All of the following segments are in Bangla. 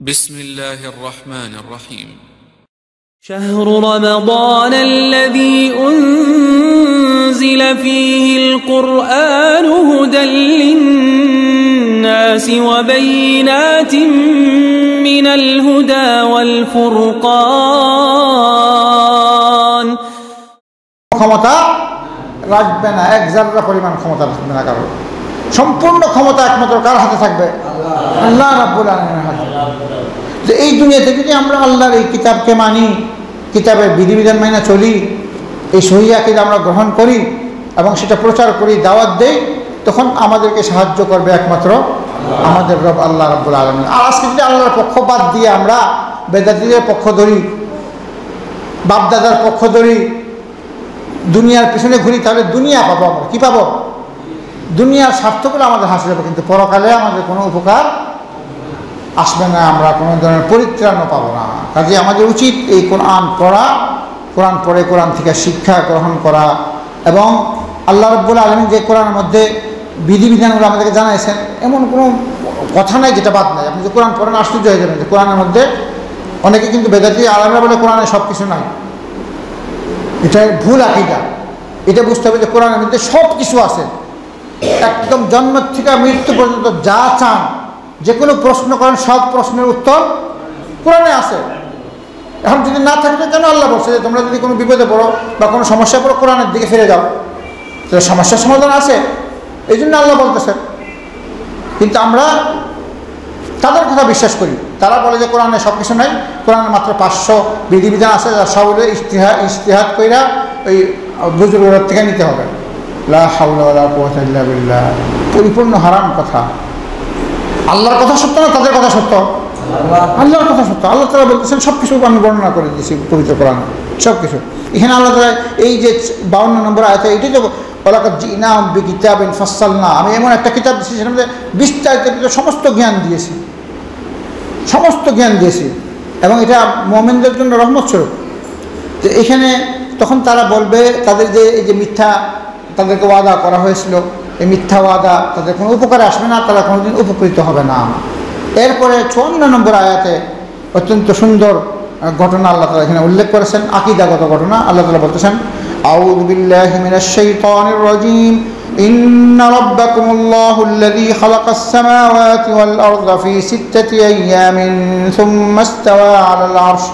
بسم الله الرحمن الرحيم شهر رمضان الذي أنزل فيه القرآن هدى للناس وبينات من الهدى والفرقان ক্ষমতা রাখবে না এক জাররা পরিমাণ ক্ষমতা রাখবে না কারো সম্পূর্ণ ক্ষমতা একমাত্র কার হাতে থাকবে? আল্লাহ রাব্বুল আলমের হাতে। যে এই দুনিয়াতে যদি আমরা আল্লাহর এই কিতাবকে মানি, কিতাবের বিধিবিধান মাইনা চলি, এই সহিয়াকে আমরা গ্রহণ করি এবং সেটা প্রচার করি, দাওয়াত দেই, তখন আমাদেরকে সাহায্য করবে একমাত্র আমাদের রব আল্লাহ রাব্বুল আলমী আর আজকে যদি আল্লাহর পক্ষপাত দিয়ে আমরা বেদাতিদের পক্ষ ধরি, বাপদাদার পক্ষ ধরি, দুনিয়ার পিছনে ঘুরি, তাহলে দুনিয়া পাবো আমরা। কী পাবো? দুনিয়ার স্বার্থগুলো আমাদের হাসিল হবে, কিন্তু পরকালে আমাদের কোনো উপকার আসবে না, আমরা কোনো ধরনের পরিত্রাণও পাবো না। কাজে আমাদের উচিত এই কোরআন পড়া, কোরআন পড়ে কোরআন থেকে শিক্ষা গ্রহণ করা এবং আল্লাহ রব্বুল আলমী যে কোরআনের মধ্যে বিধিবিধানগুলো আমাদেরকে জানাইছেন, এমন কোনো কথা নাই যেটা বাদ নাই। আপনি যে কোরআন পড়েন, আশ্চর্য হয়ে যাবেন যে কোরআনের মধ্যে অনেকে কিন্তু বেদাতি আলমরা বলে কোরআনে সব কিছু নাই। এটা ভুল আকিদা। এটা বুঝতে হবে যে কোরআনের মধ্যে সব কিছু আছে। একদম জন্ম থেকে মৃত্যু পর্যন্ত যা চান যে কোনো প্রশ্ন করেন, সব প্রশ্নের উত্তর কোরআনে আছে। এখন যদি না থাকে কেন আল্লাহ বলছে যে তোমরা যদি কোনো বিপদে পড়ো বা কোনো সমস্যা পড়ো, কোরআনের দিকে ফিরে যাও। তো সমস্যার সমাধান আছে। এই জন্য আল্লাহ বলতেছেন কিন্তু আমরা তাদের কথা বিশ্বাস করি। তারা বলে যে কোরআনে সব কিছু নাই। কোরআনে মাত্র পাঁচশো বিধিবিধান আছে, যা সবগুলো ইস্তিহা ইস্তিহাত কইরা ওই বুজুর্গের থেকে নিতে হবে। লা পরিপূর্ণ হারাম কথা। আল্লাহর কথা সত্য না তাদের কথা সত্য? আল্লাহর কথা সত্য। আল্লাহ তালা বলতেছেন সব কিছু আমি বর্ণনা করে দিয়েছি পবিত্র কোরআন। সব কিছু এখানে আল্লাহ তালা এই যে বাউন্ন নম্বর আয়তা, এটাই তো আমি এমন একটা কিতাব দিয়েছি, সেটার মধ্যে বিস্তারিত সমস্ত জ্ঞান দিয়েছি। সমস্ত জ্ঞান দিয়েছি। এবং এটা মোমেনদের জন্য রহমত স্বরূপ। তো এখানে তখন তারা বলবে, তাদের যে, এই যে মিথ্যা তাদেরকে ওয়াদা করা হয়েছিল এই মিথ্যা ওয়াদা তাদের কোনো উপকারে আসবে না তারা কোনোদিন উপকৃত হবে না এরপরে চুয়ান্ন নম্বর আয়াতে অত্যন্ত সুন্দর ঘটনা আল্লাহ তালা এখানে উল্লেখ করেছেন আকিদাগত ঘটনা আল্লাহ তালা বলতেছেন আউদ বিল্লাহ মিনাশ শাইতানির রাজিম إن ربكم الله الذي خلق السماوات والأرض في ستة أيام ثم استوى على العرش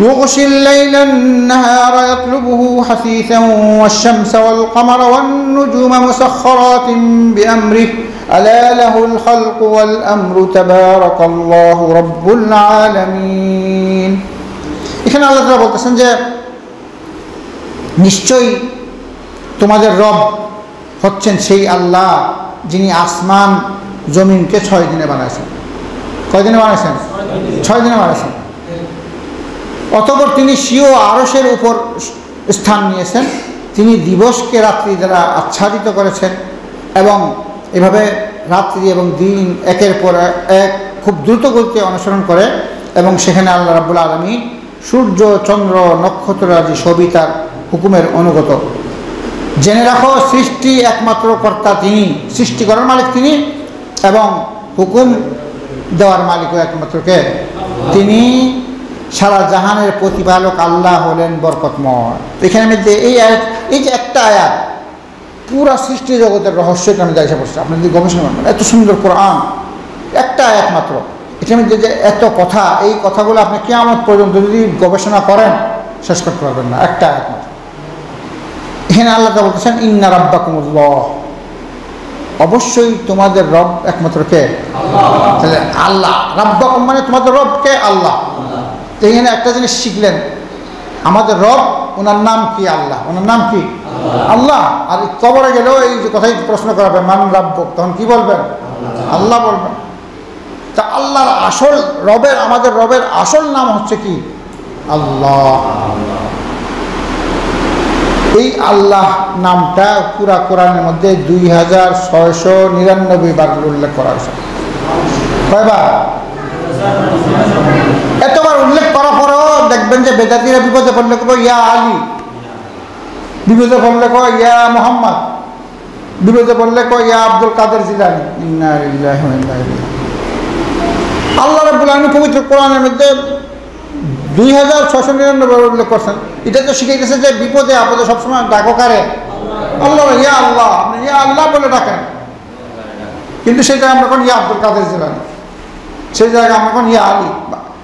يغشي الليل النهار يطلبه حثيثا والشمس والقمر والنجوم مسخرات بأمره ألا له الخلق والأمر تبارك الله رب العالمين এখানে আল্লাহ তালা বলতেছেন যে নিশ্চয়ই তোমাদের রব হচ্ছেন সেই আল্লাহ যিনি আসমান জমিনকে ছয় দিনে বানাইছেন কয় দিনে বানাইছেন ছয় দিনে বানাইছেন অতপর তিনি সিও আরসের উপর স্থান নিয়েছেন। তিনি দিবসকে রাত্রি দ্বারা আচ্ছাদিত করেছেন এবং এভাবে রাত্রি এবং দিন একের পর এক খুব দ্রুত গতিতে অনুসরণ করে এবং সেখানে আল্লাহ রাবুল আলমী সূর্য, চন্দ্র, নক্ষত্র আদি সবই তার হুকুমের অনুগত। জেনে রাখো, সৃষ্টি একমাত্র কর্তা তিনি সৃষ্টি করার মালিক তিনি এবং হুকুম দেওয়ার মালিকও একমাত্রকে তিনি সারা জাহানের প্রতিপালক আল্লাহ হলেন বরকতময়। এখানে মধ্যে এই আয়াত এই যে একটা আয়াত পুরা সৃষ্টি জগতের রহস্যটা আমি জায়গা পড়ছি আপনি যদি গবেষণা করেন এত সুন্দর কোরআন একটা আয়াত মাত্র। এটার মধ্যে যে এত কথা এই কথাগুলো আপনি কেমন পর্যন্ত যদি গবেষণা করেন শেষ করতে পারবেন না। একটা আয়াত মাত্র। এখানে আল্লাহ বলতেছেন ইন্না রাব্বাকুমুল্লাহ অবশ্যই তোমাদের রব একমাত্র কে? তাহলে আল্লাহ। রাব্বাকুম মানে তোমাদের রব কে? আল্লাহ। তো এখানে একটা জিনিস শিখলেন। আমাদের রব ওনার নাম কি আল্লাহ? ওনার নাম কি? আল্লাহ। আর কবরে গেলেও এই যে কথাই প্রশ্ন করাবে মান রাব্য তখন কি বলবেন? আল্লাহ। বলবেন। তা আল্লাহর আসল রবের আমাদের রবের আসল নাম হচ্ছে কি? আল্লাহ। এই আল্লাহ নামটা পুরা কোরআনের মধ্যে দুই হাজার ছয়শো নিরানব্বই বার উল্লেখ করা হয়েছে। কয়বার? এতবার দেখবেন যে বেদাতিরা বিপদে পড়লে কব ইয়া আলী। বিপদে পড়লে কো ইয়া মোহাম্মদ। বিপদে পড়লে কো ইয়া আব্দুল কাদের জিলানি। আল্লাহ রব্বুল আলমী পবিত্র কোরআনের মধ্যে দুই হাজার ছশো নিরানব্বই উল্লেখ করছেন। এটা তো শিখে গেছে যে বিপদে আপদে সবসময় ডাকো কারে? আল্লাহ ইয়া আল্লাহ। আপনি, ইয়া আল্লাহ বলে ডাকেন। কিন্তু সেটা আমরা এখন ইয়া আব্দুল কাদের জিলানি। সেই জায়গায় আমরা এখন ইয়া আলী।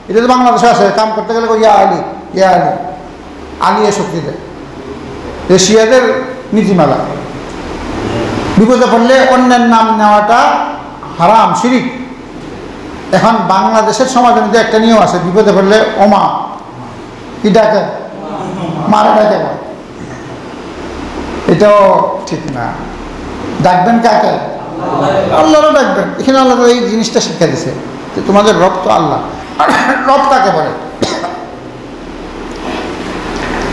এটা তো বাংলাদেশে আছে, কাম করতে গেলে ইয়া আলি, ইয়া আলী আলী এ শক্তি দেয়। শিয়াদের নীতিমালা। বিপদে পড়লে অন্যের নাম নেওয়াটা হারাম, শিরিক। এখন বাংলাদেশের সমাজের মধ্যে একটা নিয়ম আছে, বিপদে পড়লে ওমা, কি ডাকে? মারা ডাকে এটাও ঠিক না। ডাকবেন কাকে? আল্লাহরও ডাকবেন। এখানে আল্লাহ এই জিনিসটা শিক্ষা দিছে তোমাদের রক্ত আল্লাহ। রব কাকে বলে।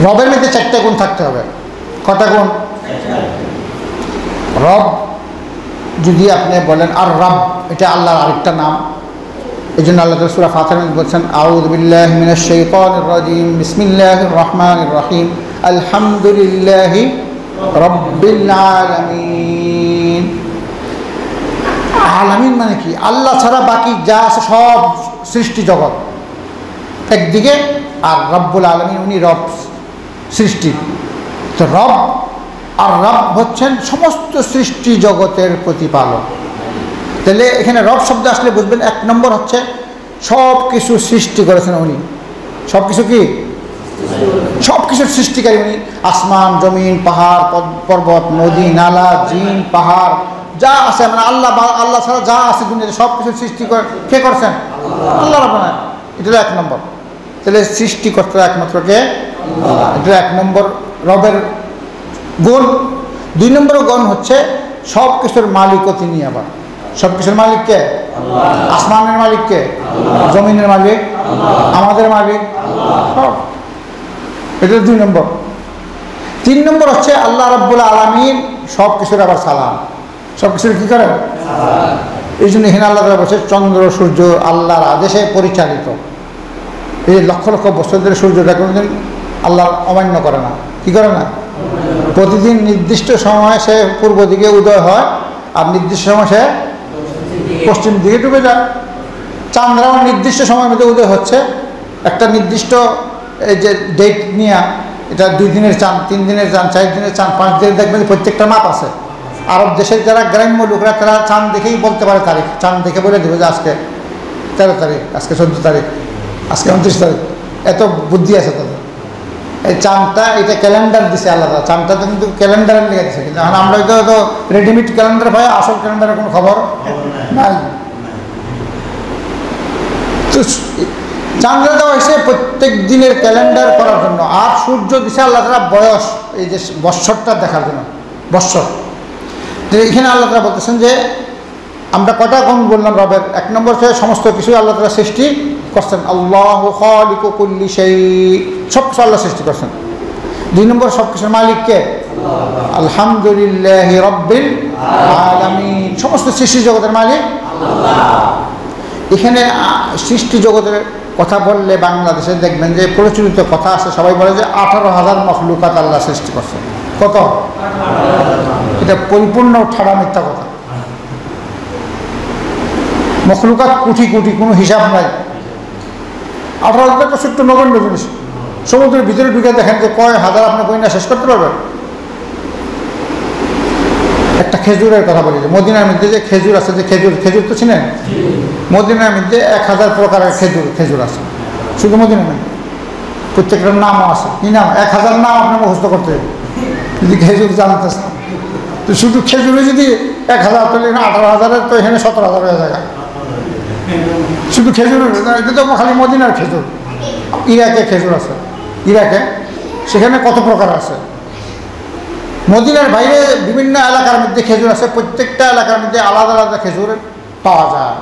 রবের মধ্যে চারটে গুণ থাকতে হবে। কটা গুণ? রব যদি আপনি বলেন, আর রব, এটা আল্লাহর আরেকটা নাম। এই জন্য আল্লাহ সুরা ফাতার বলছেন রাজিম। বিসমিল্লাহির রহমানির রহিম। আলহামদুলিল্লাহি রব্বিল আলামিন মানে কি? আল্লাহ ছাড়া বাকি যা আছে সব সৃষ্টি জগৎ। একদিকে আর রব্বুল আলমিন উনি রব সৃষ্টি। তো রব আর রব হচ্ছেন সমস্ত সৃষ্টি জগতের প্রতিপালক। তাহলে এখানে রব শব্দ আসলে বুঝবেন, এক নম্বর হচ্ছে সব কিছু সৃষ্টি করেছেন উনি। সব কিছু কি? সব কিছুর সৃষ্টিকারী উনি। আসমান, জমিন, পাহাড়, পর্বত, নদী, নালা, জিন, পাহাড় যা আছে মানে আল্লাহ আল্লাহ ছাড়া যা আছে দুনিয়াতে সব কিছুর সৃষ্টি করে কে করছেন? আল্লাহ রব্বানা এটা এক নম্বর। তাহলে সৃষ্টিকর্তা একমাত্র কে? এটা এক নম্বর রবের গুণ। দুই নম্বর গুণ হচ্ছে সব কিছুর মালিকও তিনি আবার। সব কিছুর মালিক কে? আসমানের মালিক কে? জমিনের মালিক? আমাদের মালিক? সব। এটা দুই নম্বর। তিন নম্বর হচ্ছে আল্লাহ রব্বুল আলমিন সব কিছুর আবার সালাম। সব কিছুর কী করেন এই জন্য এখানে আল্লাহ তাআলা বলছে, চন্দ্র, সূর্য আল্লাহর আদেশে পরিচালিত। এই লক্ষ লক্ষ বছর ধরে সূর্যটা কোনোদিন আল্লাহ অমান্য করে না। কি করে না? প্রতিদিন নির্দিষ্ট সময়ে সে পূর্ব দিকে উদয় হয়, আর নির্দিষ্ট সময় সে পশ্চিম দিকে ডুবে যায়। চান্দ্রাও নির্দিষ্ট সময়ের মধ্যে উদয় হচ্ছে। একটা নির্দিষ্ট, এই যে ডেট নিয়ে, এটা দুই দিনের চান তিন দিনের চান চার দিনের চান পাঁচ দিনের দেখবেন প্রত্যেকটা মাপ আছে। আরব দেশের যারা গ্রাম্য লোকরা, তারা চাঁদ দেখেই বলতে পারে তারিখ। চাঁদ দেখে বলে দেবে যে আজকে তেরো তারিখ, আজকে চোদ্দ তারিখ, আজকে উনত্রিশ তারিখ। এত বুদ্ধি আছে তাদের। এই চাঁদটা, এটা ক্যালেন্ডার দিছে আলাদা। চাঁদটা তো কিন্তু ক্যালেন্ডারের লেগে দিছে কিন্তু এখন আমরা তো তো রেডিমেড ক্যালেন্ডার পাই, আসল ক্যালেন্ডারের কোনো খবর নাই। তো চান্দ্রা দেওয়া হয়েছে প্রত্যেক দিনের ক্যালেন্ডার করার জন্য। আর সূর্য দিছে আল্লাহ বয়স, এই যে বৎসরটা দেখার জন্য। বৎসর। তো এখানে আল্লাহ তারা বলতেছেন যে, আমরা কটা গুণ বললাম রবের? এক নম্বর হচ্ছে সমস্ত কিছু আল্লাহ তারা সৃষ্টি করছেন। আল্লাহ খালিকু কুল্লি সেই সব কিছু আল্লাহ সৃষ্টি করছেন। দুই নম্বর সব কিছুর মালিককে আলহামদুলিল্লাহ রব্বিল আলামিন। সমস্ত সৃষ্টি জগতের মালিক এখানে সৃষ্টি জগতের কথা বললে বাংলাদেশে দেখবেন যে প্রচলিত কথা আছে, সবাই বলে যে আঠারো হাজার মখলুকাত আল্লাহ সৃষ্টি করছে কত? এটা পরিপূর্ণ ঠাড়া মিথ্যা কথা। মখলুকাত কোটি কোটি, কোনো হিসাব নাই। আঠারো হাজার তো ছোট্ট নগণ্য জিনিস। সমুদ্রের ভিতরে ঢুকে দেখেন যে কয় হাজার আপনি বই না শেষ করতে পারবেন। একটা খেজুরের কথা বলি মদিনার মধ্যে যে খেজুর আছে, যে খেজুর খেজুর তো চিনেন? মদিনার মধ্যে এক হাজার প্রকারের খেজুর খেজুর আছে। শুধু মদিনার মধ্যে। প্রত্যেকটার নামও আছে। কি নাম? এক হাজার নাম আপনি মুখস্থ করতে হবে যদি খেজুর জানতেছেন তো শুধু খেজুরে যদি এক হাজার এখানে আঠারো হাজারের তো এখানে সতেরো হাজার হয়ে যায়। শুধু খেজুর এটা তো খালি মদিনার খেজুর। ইরাকে খেজুর আছে। ইরাকে, সেখানে কত প্রকার আছে? মদিনার বাইরে বিভিন্ন এলাকার মধ্যে খেজুর আছে, প্রত্যেকটা এলাকার মধ্যে আলাদা আলাদা খেজুর পাওয়া যায়।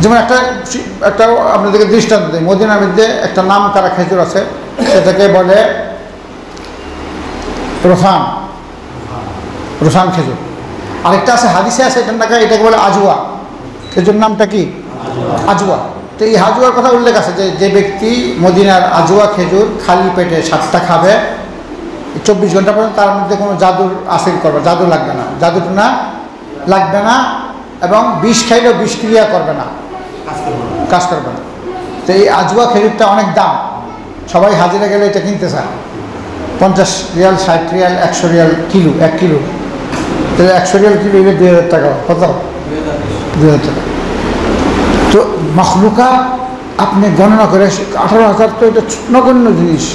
যেমন একটা একটা আপনাদেরকে দৃষ্টান্ত দিই, মদিনার মধ্যে একটা নাম করা খেজুর আছে, সেটাকে বলে রোসান রোসান খেজুর। আরেকটা আছে, হাদিসে আছে, এটার নাকি এটাকে বলে আজুয়া খেজুর নামটা কি? আজুয়া তো এই হাজুয়ার কথা উল্লেখ আছে যে যে ব্যক্তি মদিনার আজুয়া খেজুর খালি পেটে সাতটা খাবে, চব্বিশ ঘণ্টা পর্যন্ত তার মধ্যে কোনো জাদুর আসিল করবে, জাদু লাগবে না। জাদুটা না, লাগবে না এবং বিষ খাইলেও বিষক্রিয়া করবে না। কাজ করবে না। তো এই আজুয়া খেজুরটা অনেক দাম। সবাই হাজিরা গেলে এটা কিনতে চায়। পঞ্চাশ রিয়াল, ষাট রিয়াল, একশো রিয়াল কিলো, এক কিলো। তাহলে একশো রিয়াল কিলো এলে দুই হাজার টাকা, কত? দুই হাজার টাকা। তো মখলুকা, আপনি গণনা করে, আঠারো হাজার তো এটা নগণ্য জিনিস।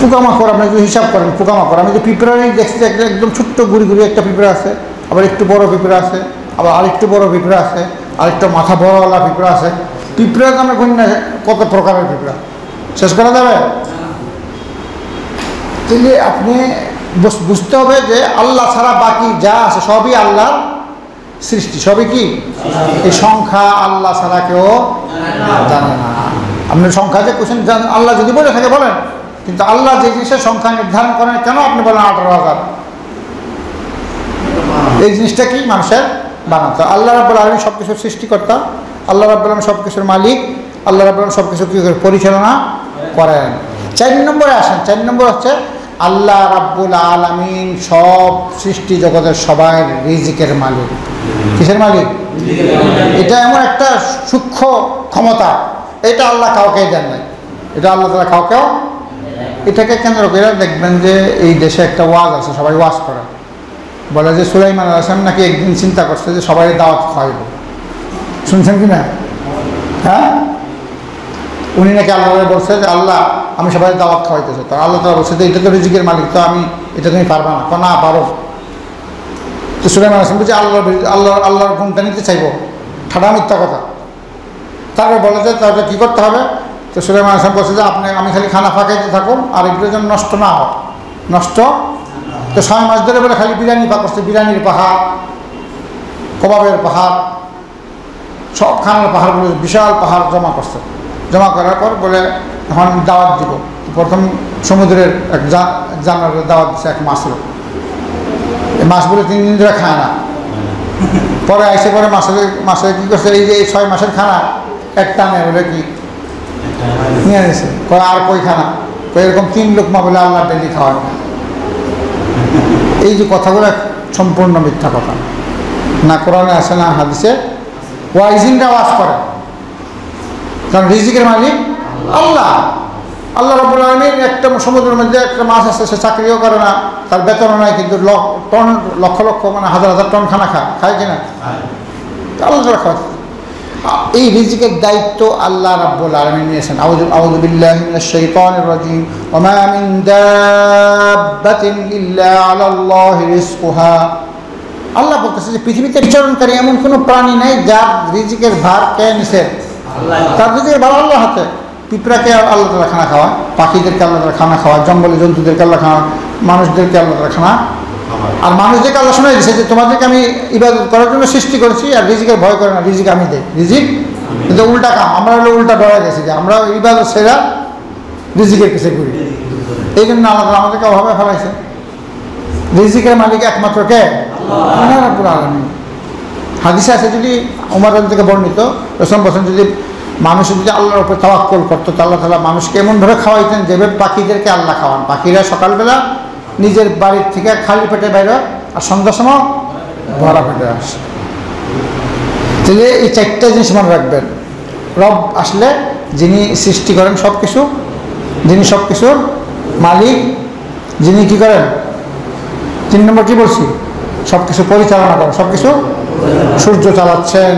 পোকামাকড় আপনি যদি হিসাব করেন, পোকামাকড়, আমি যে পিঁপড়ারই দেখছি একদম ছোট্ট গুড়ি গুড়ি একটা পিঁপড়া আছে, আবার একটু বড় পিঁপড়া আছে, আবার আরেকটু বড় পিঁপড়া আছে, আরেকটা মাথা বড়ওয়ালা পিঁপড়া আছে। পিঁপড়া দামে গণ্য কত প্রকারের পিঁপড়া। শেষ করা যাবে? তাহলে আপনি বুঝতে হবে যে আল্লাহ ছাড়া বাকি যা আছে সবই আল্লাহর সৃষ্টি। সবই কি? এই সংখ্যা আল্লাহ ছাড়া কেউ জানে না। আপনি সংখ্যা যে কোশ্চেন আল্লাহ যদি বলে থাকে বলেন। কিন্তু আল্লাহ যে জিনিসের সংখ্যা নির্ধারণ করেন কেন আপনি বলেন আঠারো হাজার? এই জিনিসটা কি? মানুষের বানাতো আল্লাহ রাব্বুল আলমী সব কিছুর সৃষ্টিকর্তা। আল্লাহ রাব্বুল আলম সব কিছুর মালিক। আল্লাহ রাব্বুল আলম সব কিছু কী করে? পরিচালনা করেন। চার নম্বরে আসেন। চার নম্বর হচ্ছে আল্লাহ রাব্বুল আলমিন সব সৃষ্টি জগতের সবাই রিজিকের মালিক। কিসের মালিক? এটা এমন একটা সূক্ষ্ম ক্ষমতা, এটা আল্লাহ কাউকে দেন নাই। এটা আল্লাহ তালা কাউকেও এটাকে কেন্দ্র করে দেখবেন যে এই দেশে একটা ওয়াজ আছে, সবাই ওয়াজ করে। বলে যে সুলাইমান আলাম নাকি একদিন চিন্তা করছে যে সবাই দাওয়াত খাওয়াইব। শুনছেন কি না? হ্যাঁ? উনি নাকি আল্লাহ বলছে যে আল্লাহ আমি সবাই দাওয়াত খাওয়াইতেছে। তো আল্লাহ তালা বলছে এটা তো রিজিকের মালিক, তো আমি, এটা তুমি পারবা না। না, পারো। তো সুলাইমান আসলাম বলছে, আল্লাহ আল্লাহ, আল্লাহর গুণটা নিতে চাইব। ঠাডা মিথ্যা কথা। তারপরে বলে যে, তাহলে কী করতে হবে? তো সুলাইমান আসলাম বলছে যে, আপনি, আমি খালি খানা ফাঁকাইতে থাকুন, আর এগুলো যেন নষ্ট না হয়। নষ্ট? তো ছয় মাস ধরে বলে খালি বিরিয়ানি পা করছে, বিরিয়ানির পাহাড়, কবাবের পাহাড়, সব খানার পাহাড়গুলো, বিশাল পাহাড় জমা করছে। জমা করার পর বলে এখন দাওয়াত দিব। প্রথম সমুদ্রের এক জানার দাওয়াত দিচ্ছে এক মাসের। এই মাছগুলো তিন দিন ধরে খায় না। পরে আইসে পরে মাসে মাসে কী করছে, এই যে এই ছয় মাসের খানা, এক টানে বলে কি নিয়ে নিয়েছে কয় আর কই খানা? কই এরকম তিন লোক মা বলে আল্লাহ ডেলি খাওয়ার এই যে কথাগুলো সম্পূর্ণ মিথ্যা কথা। না কোরআনে আসে না হাদিসে। ওয়াইজিনরা ওয়াজ করে। কারণ রিজিকের মালিক আল্লাহ। আল্লাহ রবুল আলমীর একটা সমুদ্রের মধ্যে একটা মাছ আছে সে চাকরিও করে না তার বেতনও নাই কিন্তু টন লক্ষ লক্ষ মানে হাজার হাজার টন খানা খায় খায় কিনা আল্লাহ খাওয়া এই রিজিকের দায়িত্ব আল্লাহ রাব্বুল আলামিন নিয়েছেন। আউযু আউযু বিল্লাহি মিনাশ শাইতানির রাজিম। ওয়া মা দাব্বাতিন ইল্লা আলাল্লাহি রিজকুহা। আল্লাহ বলতেছে যে পৃথিবীতে বিচরণকারী এমন কোনো প্রাণী নেই যার রিজিকের ভার কে নিছে? তার রিজিকের ভার আল্লাহ হাতে। পিঁপড়াকে আল্লাহ তালা খানা খাওয়া, পাখিদেরকে আল্লাহ তালা খানা খাওয়া, জঙ্গলে জন্তুদেরকে আল্লাহ খাওয়া, মানুষদেরকে আল্লাহ তালা খানা আর মানুষদেরকে আল্লাহ শোনাই দিচ্ছে যে তোমাদেরকে আমি ইবাদত করার জন্য সৃষ্টি করেছি আর রিজিকের ভয় করে না, রিজিক আমি দেই। রিজিক? কিন্তু উল্টা কাম, আমরা হলো উল্টা ডরা গেছি যে আমরা ইবাদত সেরা রিজিকের পিছিয়ে ঘুরি। এই জন্য আল্লাহ তাআলা আমাদেরকে অভাবে ফেলাইছে। রিজিকের মালিক একমাত্র কে? আল্লাহ। হাদিসে আছে যদি উমর থেকে বর্ণিত, রসম বসেন যদি মানুষ যদি আল্লাহর উপর তাওয়াক্কল করতো, তো আল্লাহ তালা মানুষকে এমনভাবে খাওয়াইতেন যেভাবে পাখিদেরকে আল্লাহ খাওয়ান। পাখিরা সকালবেলা নিজের বাড়ির থেকে খালি পেটে বাইরে আর সন্ধ্যার সময় ভরা পেটে আসে। তাহলে এই চারটা জিনিস মনে রাখবেন। রব আসলে যিনি সৃষ্টি করেন সব কিছু যিনি সব কিছুর মালিক, যিনি কি করেন? তিন নম্বর কি বলছি সব কিছু পরিচালনা করেন সব কিছু সূর্য চালাচ্ছেন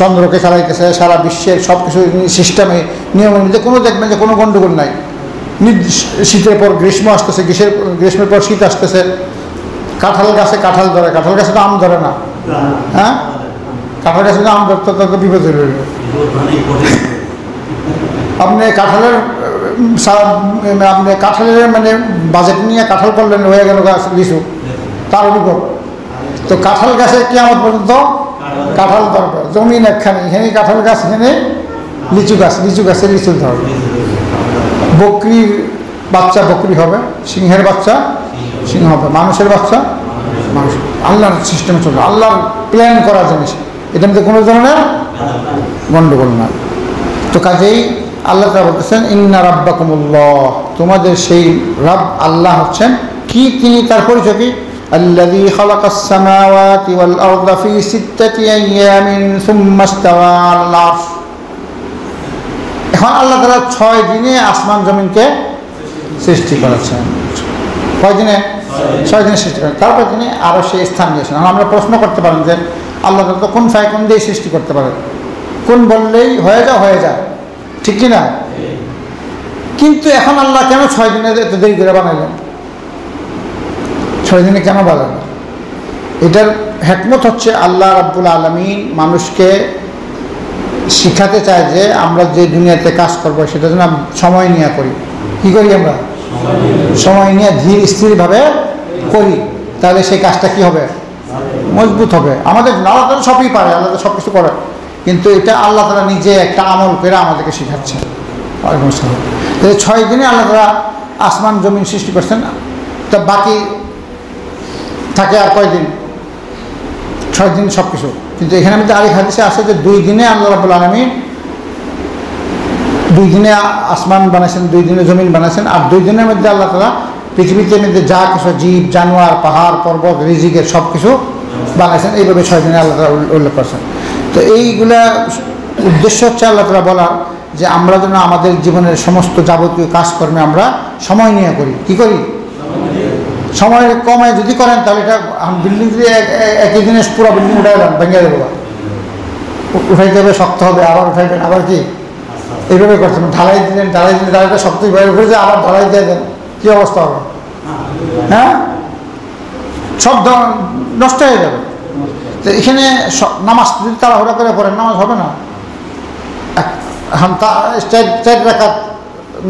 চন্দ্রকে চালাইতেছে সারা বিশ্বের সব কিছু সিস্টেমে নিয়মের মধ্যে কোনো দেখবেন যে কোনো গণ্ডগোল নাই। শীতের পর গ্রীষ্ম আসতেছে, গ্রীষ্মের গ্রীষ্মের পর শীত আসতেছে। কাঁঠাল গাছে কাঁঠাল ধরে, কাঁঠাল গাছে তো আম ধরে না। হ্যাঁ? কাঁঠাল গাছে আম ধরতে তত বিপদ রইল আপনি কাঁঠালের আপনি কাঁঠালের মানে বাজেট নিয়ে কাঁঠাল করলেন, হয়ে গেল গাছ লিচু। তার বিপদ। তো কাঁঠাল গাছে কি আমার পর্যন্ত কাঁঠাল ধরবে জমিন একখানে, এখানে কাঁঠাল গাছ, এখানে লিচু গাছ, লিচু গাছে লিচু ধরবে বকরির বাচ্চা বকরি হবে, সিংহের বাচ্চা, সিংহ হবে। মানুষের বাচ্চা, মানুষ। আল্লাহর সিস্টেমে চলবে। আল্লাহর প্ল্যান করা জিনিস। এটা মধ্যে কোনো ধরনের গণ্ডগোল না তো কাজেই আল্লাহ তাআলা বলতেছেন, ইন্না রাব্বাকুমুল্লাহ। তোমাদের সেই রব আল্লাহ হচ্ছেন। কি তিনি তার পরিচয় কি? الذي خلق السماوات والأرض في ستة أيام ثم استوى على العرش এখন আল্লাহ তালা ছয় দিনে আসমান জমিনকে সৃষ্টি করেছেন কয় দিনে ছয় দিনে সৃষ্টি করেন তারপর তিনি আরও সেই স্থান দিয়েছেন এখন আমরা প্রশ্ন করতে পারেন যে আল্লাহ তালা তো কোন ফায় কোন দিয়ে সৃষ্টি করতে পারেন কোন বললেই হয়ে যা হয়ে যায় ঠিক কি না কিন্তু এখন আল্লাহ কেন ছয় দিনে এত দেরি করে বানাইলেন ছয় দিনে কেন বানালেন এটার হেকমত হচ্ছে আল্লাহ রাব্বুল আলমিন মানুষকে শিখাতে চায় যে আমরা যে দুনিয়াতে কাজ করব সেটা যেন সময় নিয়ে করি। কি করি আমরা? সময় নিয়ে ধীর স্থিরভাবে করি। তাহলে সেই কাজটা কি হবে? মজবুত হবে। আমাদের আল্লাহ তালা সবই পারে, আল্লাহ সব কিছু করে। কিন্তু এটা আল্লাহ তারা নিজে একটা আমল করে আমাদেরকে শেখাচ্ছে। ছয় দিনে আল্লাহ তারা আসমান, জমিন সৃষ্টি করছেন। তা বাকি থাকে আর কয়দিন? ছয় দিন সব কিছু কিন্তু এখানে মধ্যে আরেক হাদিসে আসে যে দুই দিনে আল্লাহ রাবুল আলমী দুই দিনে আসমান বানাইছেন, দুই দিনে জমিন বানাইছেন, আর দুই দিনের মধ্যে আল্লাহ তালা পৃথিবীতে মধ্যে যা কিছু জীব, জানোয়ার, পাহাড়, পর্বত, রিজিকের সব কিছু বানাইছেন, এইভাবে ছয় দিনে আল্লাহ তালা উল্লেখ করছেন। তো এইগুলা উদ্দেশ্য হচ্ছে আল্লাহ তালা বলার যে আমরা যেন আমাদের জীবনের সমস্ত যাবতীয় কাজকর্মে আমরা সময় নিয়ে করি। কি করি? সময় কমে যদি করেন, তাহলে এটা বিল্ডিং একই দিনে পুরো বিল্ডিং উঠে গেলাম ভেঙে দেবো উঠাইতে হবে শক্ত হবে, আবার উঠাইবেন আবার কি? এইভাবে করছেন ঢালাই দিলেন ঢালাই দিলেন ঢালাইটা শক্ত বাইরে আবার ঢালাই দিয়ে দেন, কী অবস্থা হবে? হ্যাঁ? সব নষ্ট হয়ে যাবে। তো এখানে নামাজ যদি তাড়াহুড়া করে পড়েন, নামাজ হবে না? এখন তা, চার চার রাকাত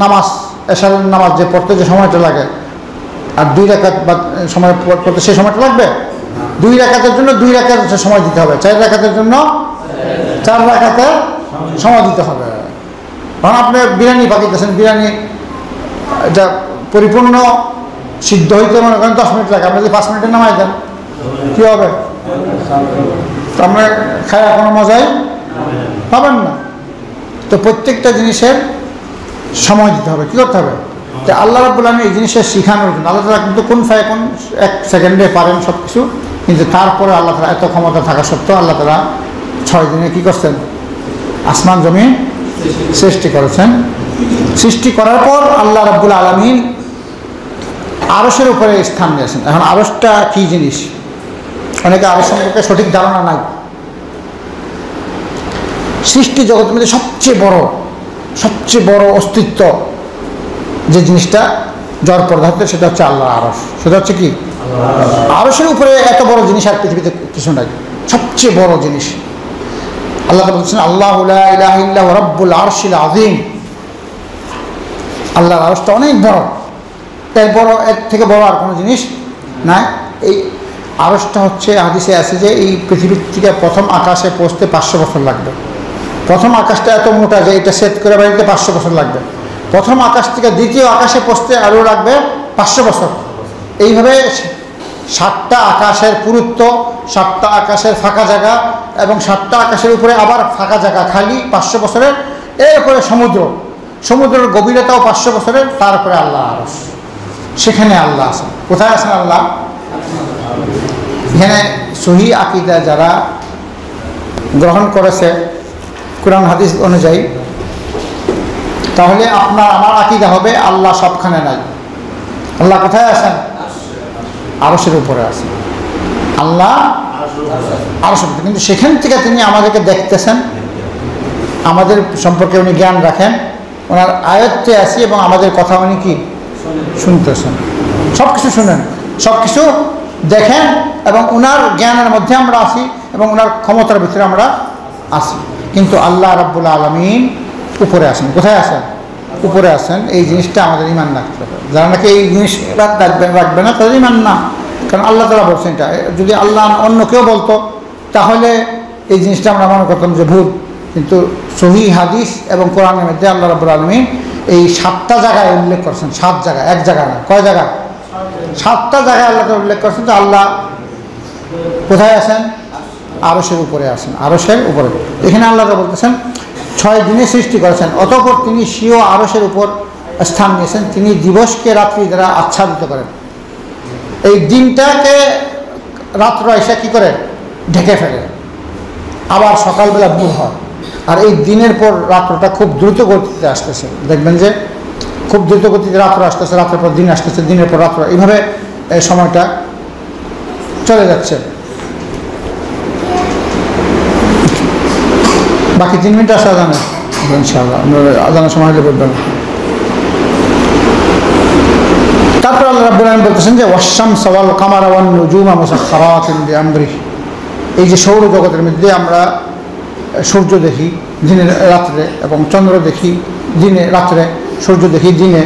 নামাজ, এশারের নামাজ যে পড়তে যে সময়টা লাগে আর দুই রাকাত বা সময় পড়তে সেই সময়টা লাগবে? দুই রাকাতের জন্য দুই রাকাত সময় দিতে হবে। চার রাকাতের জন্য চার রাকাতে সময় দিতে হবে। কারণ আপনি বিরিয়ানি পাকিয়েছেন বিরিয়ানি এটা পরিপূর্ণ, সিদ্ধ হইতে মনে করেন দশ মিনিট লাগে। আপনি যদি পাঁচ মিনিটে নামাই দেন, কী হবে? আমরা খায় কোনো মজাই পাবেন না। তো প্রত্যেকটা জিনিসের সময় দিতে হবে। কী করতে হবে? তো আল্লাহ রাবুল আমি এই জিনিসটা শিখানোর জন্য। আল্লাহ তালা কিন্তু কোন ফায় কোন এক সেকেন্ডে পারেন সব কিছু কিন্তু তারপরে আল্লাহ তালা এত ক্ষমতা থাকা সত্ত্বেও আল্লাহ তালা ছয় দিনে কী করছেন? আসমান জমি সৃষ্টি করেছেন। সৃষ্টি করার পর আল্লাহ রাব্বুল আলমিন আরসের উপরে স্থান নিয়েছেন এখন আরসটা কী জিনিস? অনেকে আরস সম্পর্কে সঠিক ধারণা নাই। সৃষ্টি জগতের মধ্যে সবচেয়ে বড় সবচেয়ে বড় অস্তিত্ব যে জিনিসটা জ্বর পদার্থ সেটা হচ্ছে আল্লাহ আরস সেটা হচ্ছে কি? আরসের উপরে এত বড় জিনিস আর পৃথিবীতে কিছু নাই। সবচেয়ে বড় জিনিস। আল্লাহ বলছেন, আল্লাহ ইলাহ রব্বুল আরশিল আযীম। আল্লাহর আরসটা অনেক বড়। এর বড়, এর থেকে বড় আর কোনো জিনিস নাই। এই আরসটা হচ্ছে হাদিসে আছে যে, এই পৃথিবীর থেকে প্রথম আকাশে পৌঁছতে পাঁচশো বছর লাগবে। প্রথম আকাশটা এত মোটা যে, এটা সেট করে বাড়িতে পাঁচশো বছর লাগবে। প্রথম আকাশ থেকে দ্বিতীয় আকাশে পৌঁছতে আরও লাগবে পাঁচশো বছর। এইভাবে সাতটা আকাশের পুরুত্ব, সাতটা আকাশের ফাঁকা জায়গা এবং সাতটা আকাশের উপরে আবার ফাঁকা জায়গা, খালি পাঁচশো বছরের এরপরে সমুদ্র। সমুদ্রের গভীরতাও পাঁচশো বছরের তারপরে আল্লাহ আরস সেখানে আল্লাহ আছেন কোথায় আছেন আল্লাহ? এখানে সহি আকিদা যারা গ্রহণ করেছে, কোরআন, হাদিস অনুযায়ী তাহলে আপনার, আমার আকিদা হবে আল্লাহ সবখানে নাই। আল্লাহ কোথায় আছেন? আরসের উপরে আছেন। আল্লাহ আরসের উপরে। কিন্তু সেখান থেকে তিনি আমাদেরকে দেখতেছেন। আমাদের সম্পর্কে উনি জ্ঞান রাখেন। ওনার আয়ত্তে আছি এবং আমাদের কথা উনি কি? শুনতেছেন। সব কিছু শুনেন। সব কিছু দেখেন এবং ওনার জ্ঞানের মধ্যে আমরা আসি এবং ওনার ক্ষমতার ভিতরে আমরা আসি কিন্তু আল্লাহ রাব্বুল আলমিন উপরে আসেন, কোথায় আসেন? উপরে আসেন, এই জিনিসটা আমাদের ইমান রাখতে হবে। যারা নাকি এই জিনিস রাখবে রাখবে না, তাদের ইমান না। কারণ আল্লাহ তালা বলছেন এটা। যদি আল্লাহ অন্য কেউ বলতো, তাহলে এই জিনিসটা আমরা মনে করতাম যে ভুল। কিন্তু সহি হাদিস এবং কোরআনের মধ্যে আল্লাহ রাবুল আলমিন এই সাতটা জায়গায় উল্লেখ করছেন। সাত জায়গায়, এক জায়গা না, কয় জায়গা সাতটা জায়গায় আল্লাহ তাআলা উল্লেখ করছেন যে আল্লাহ কোথায় আছেন? আরসের উপরে আছেন। আরসের উপরে। এখানে আল্লাহ বলতেছেন ছয় দিনে সৃষ্টি করেছেন। অতঃপর তিনি স্বীয় আরসের উপর স্থান নিয়েছেন। তিনি দিবসকে রাত্রি দ্বারা আচ্ছাদিত করেন। এই দিনটাকে রাত্র এসে কী করে? ঢেকে ফেলে। আবার সকালবেলা ভোর হয়। আর এই দিনের পর রাত্রটা খুব দ্রুত গতিতে আসতেছে। দেখবেন যে খুব দ্রুত গতিতে রাত্র আসতেছে, রাত্রের পর দিন আসতেছে, দিনের পর রাত্র। এইভাবে এই সময়টা চলে যাচ্ছে। বাকি তিন মিনিট আসে আজানে। ইনশাআল্লাহ আজানের সময় হলে বলবেন তারপর আল্লাহ রাব্বুল আলামিন বলতেছেন যে ওয়াশাম সওয়াল কামার ওয়ান নুজুমা মুসাখখারাতিন বিআমরিহি। এই যে সৌর জগতের মধ্যে আমরা সূর্য দেখি, দিনে রাত্রে, এবং চন্দ্র দেখি, দিনে রাত্রে, সূর্য দেখি, দিনে।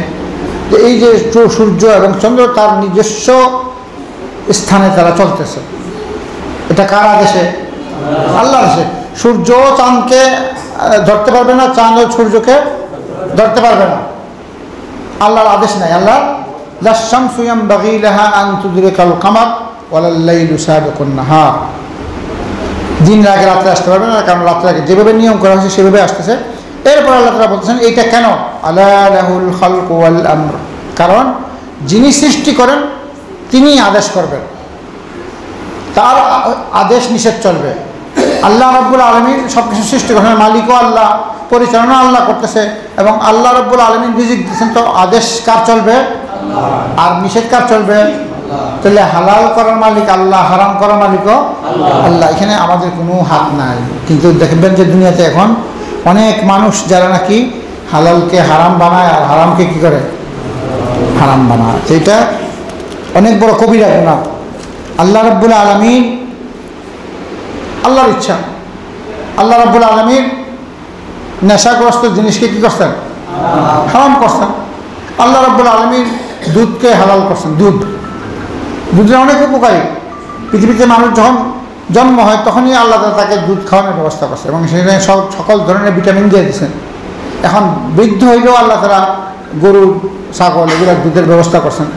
এই যে সূর্য এবং চন্দ্র তার নিজস্ব স্থানে তারা চলতেছে। এটা কার আদেশে? আল্লাহ আদেশে। সূর্য চাঁদকে ধরতে পারবে না, চাঁদ ও সূর্যকে ধরতে পারবে না। আল্লাহর আদেশ নাই আল্লাহ লাশাম সুয়াম বাগিলাহা আন তুদরিকাল কামার ওয়ালাল্লাইলু সাবিকুন নাহার। দিন আগে রাত্রে আসতে পারবে না, কারণ রাত্রে আগে যেভাবে নিয়ম করা হয়েছে, সেভাবে আসতেছে। এরপর আল্লাহ তালা বলতেছেন এইটা কেন? আল্লাহুল খালক ওয়াল আমর। কারণ যিনি সৃষ্টি করেন তিনি আদেশ করবেন। তার আদেশ নিষেধ চলবে। আল্লাহ রব্বুল আলমীর সব কিছু সৃষ্টি করেন মালিকও আল্লাহ পরিচালনা আল্লাহ করতেছে এবং আল্লাহ রব্বুল আলমীর রিজিক দিচ্ছেন তো আদেশ কার চলবে? আর নিষেধ কার চলবে? তাহলে হালাল করার মালিক আল্লাহ হারাম করার মালিকও আল্লাহ। এখানে আমাদের কোনো হাত নাই। কিন্তু দেখবেন যে দুনিয়াতে এখন অনেক মানুষ যারা নাকি হালালকে হারাম বানায় আর হারামকে কি করে? হারাম বানায়। এটা অনেক বড় কবিরা গুণা আল্লাহ রব্বুল আলমিন আল্লাহর ইচ্ছা। আল্লাহ রব্বুল আলমিন নেশাগ্রস্ত জিনিসকে কী করছেন? হারাম করছেন। আল্লাহ রব্বুল আলমিন দুধকে হালাল করছেন দুধ। দুধের অনেক উপকারী। পৃথিবীতে মানুষ যখন জন্ম হয় তখনই আল্লাহ তাকে দুধ খাওয়ানোর ব্যবস্থা করছে এবং সেখানে সব সকল ধরনের ভিটামিন দিয়ে দিয়েছেন। এখন বৃদ্ধ হইলেও আল্লাহ তারা গরু ছাগল এগুলো দুধের ব্যবস্থা করছেন।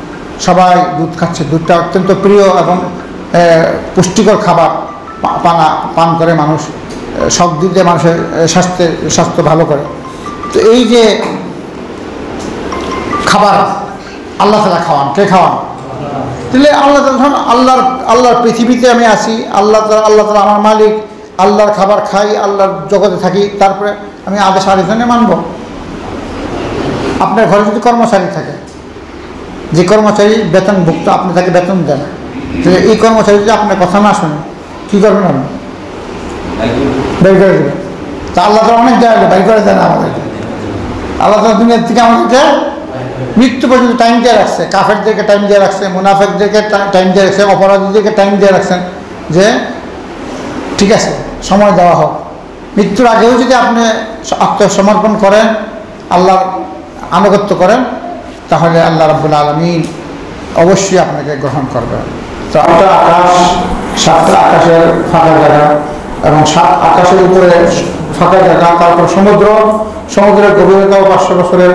সবাই দুধ খাচ্ছে। দুধটা অত্যন্ত প্রিয় এবং পুষ্টিকর খাবার। পানা পান করে মানুষ সব দিক দিয়ে মানুষের আহ, স্বাস্থ্যের স্বাস্থ্য ভালো করে। তো এই যে খাবার আল্লাহ তালা খাওয়ান কে খাওয়ান? তাহলে আল্লাহ তালা ধরুন আল্লাহর আল্লাহর পৃথিবীতে আমি আছি আল্লাহ তালা আল্লাহ তালা আমার মালিক আল্লাহর খাবার খাই আল্লাহর জগতে থাকি তারপরে আমি আদেশ আরেকজনে মানব। আপনার ঘরে যদি কর্মচারী থাকে যে কর্মচারী বেতনভুক্ত আপনি তাকে বেতন দেন। এই কর্মচারী যদি আপনার কথা না শোনে কী করবেন আপনি বের করে দেবেন তা আল্লাহ তালা অনেক দেয় বের করে দেন আমাদেরকে। আল্লাহ তালা দুনিয়ার থেকে আমাদেরকে মৃত্যু পর্যন্ত টাইম দিয়ে রাখছে। কাফেরদেরকে টাইম দিয়ে রাখছে, মুনাফেকদেরকে টাইম দিয়ে রাখছে, অপরাধীদেরকে টাইম দিয়ে রাখছেন যে, ঠিক আছে, সময় দেওয়া হোক। মৃত্যুর আগেও যদি আপনি আত্মসমর্পণ করেন, আল্লাহর আনুগত্য করেন, তাহলে আল্লাহ রাবুল আলমিন অবশ্যই আপনাকে গ্রহণ করবেন। আটটা আকাশ, সাতটা আকাশের ফাঁকা জায়গা এবং সাত আকাশের উপরে ফাঁকা জায়গা, তারপর সমুদ্র, সমুদ্রের গভীরতাও পাঁচশো বছরের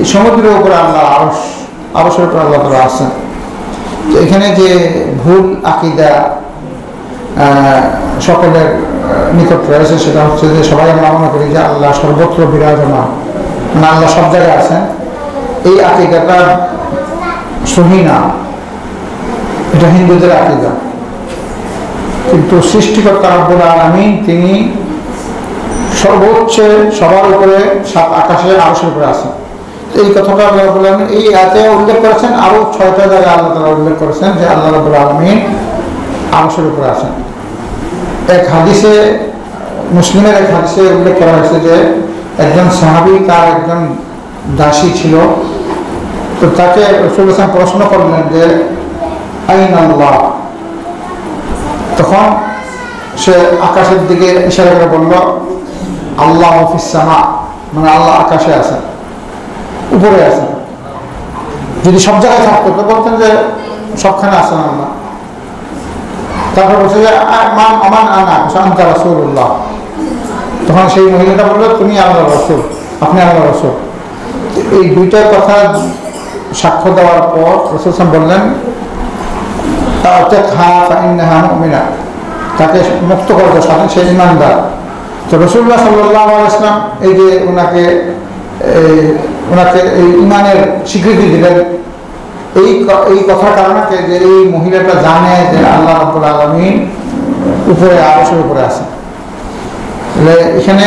এই সমুদ্রের উপরে আল্লাহ আরস আরসের উপরে আল্লাহ তালা আছেন। তো এখানে যে ভুল আকিদা সকলের নিকট রয়েছে, সেটা হচ্ছে যে সবাই আমরা মনে করি যে আল্লাহ সর্বত্র বিরাজমান মানে আল্লাহ সব জায়গায় আছেন। এই আকিদাটা সহি না। এটা হিন্দুদের আকিদা। কিন্তু সৃষ্টিকর্তা রব্বুল আলমিন তিনি সর্বোচ্চ সবার উপরে সাত আকাশে আরশের উপরে আছেন। এই কথাটা আল্লাহ রব্বুল আলমিন এই আয়াতে উল্লেখ করেছেন। আরও ছয়টা জায়গায় আল্লাহ তালা উল্লেখ করেছেন যে আল্লাহ রব্বুল আলমিন আরশের উপরে আছেন। এক হাদিসে, মুসলিমের এক হাদিসে উল্লেখ করা হয়েছে যে একজন সাহাবি, তার একজন দাসী ছিল। তো তাকে রসুল হাসান প্রশ্ন করলেন যে আইন আল্লাহ তখন সে আকাশের দিকে ইশারা করে বলল, আল্লাহ অফিসামা মানে আল্লাহ আকাশে আছেন, উপরে আছেন। যদি সব জায়গায় থাকতো, তো বলতেন যে সবখানে আছেন আল্লাহ। তারপর বলছে যে, আ- আমান আনা, শান্তা রসুল্লাহ তখন সেই মহিলাটা বলল, তুমি আল্লাহ রসুল, আপনি আল্লাহ রসুল। এই দুইটা কথা সাক্ষ্য দেওয়ার পর রসুল বললেন তাকে মুক্ত করে দাও স্বাধীন সে ইমানদার। তো রসুল্লাহ সাল্লাহ ইসলাম এই যে ওনাকে ওনাকে এই ইমানের স্বীকৃতি দিলেন, এই এই কথার কারণে যে এই মহিলাটা জানে যে আল্লাহ রাব্বুল আলামিন উপরে, আরশের উপরে আছে এখানে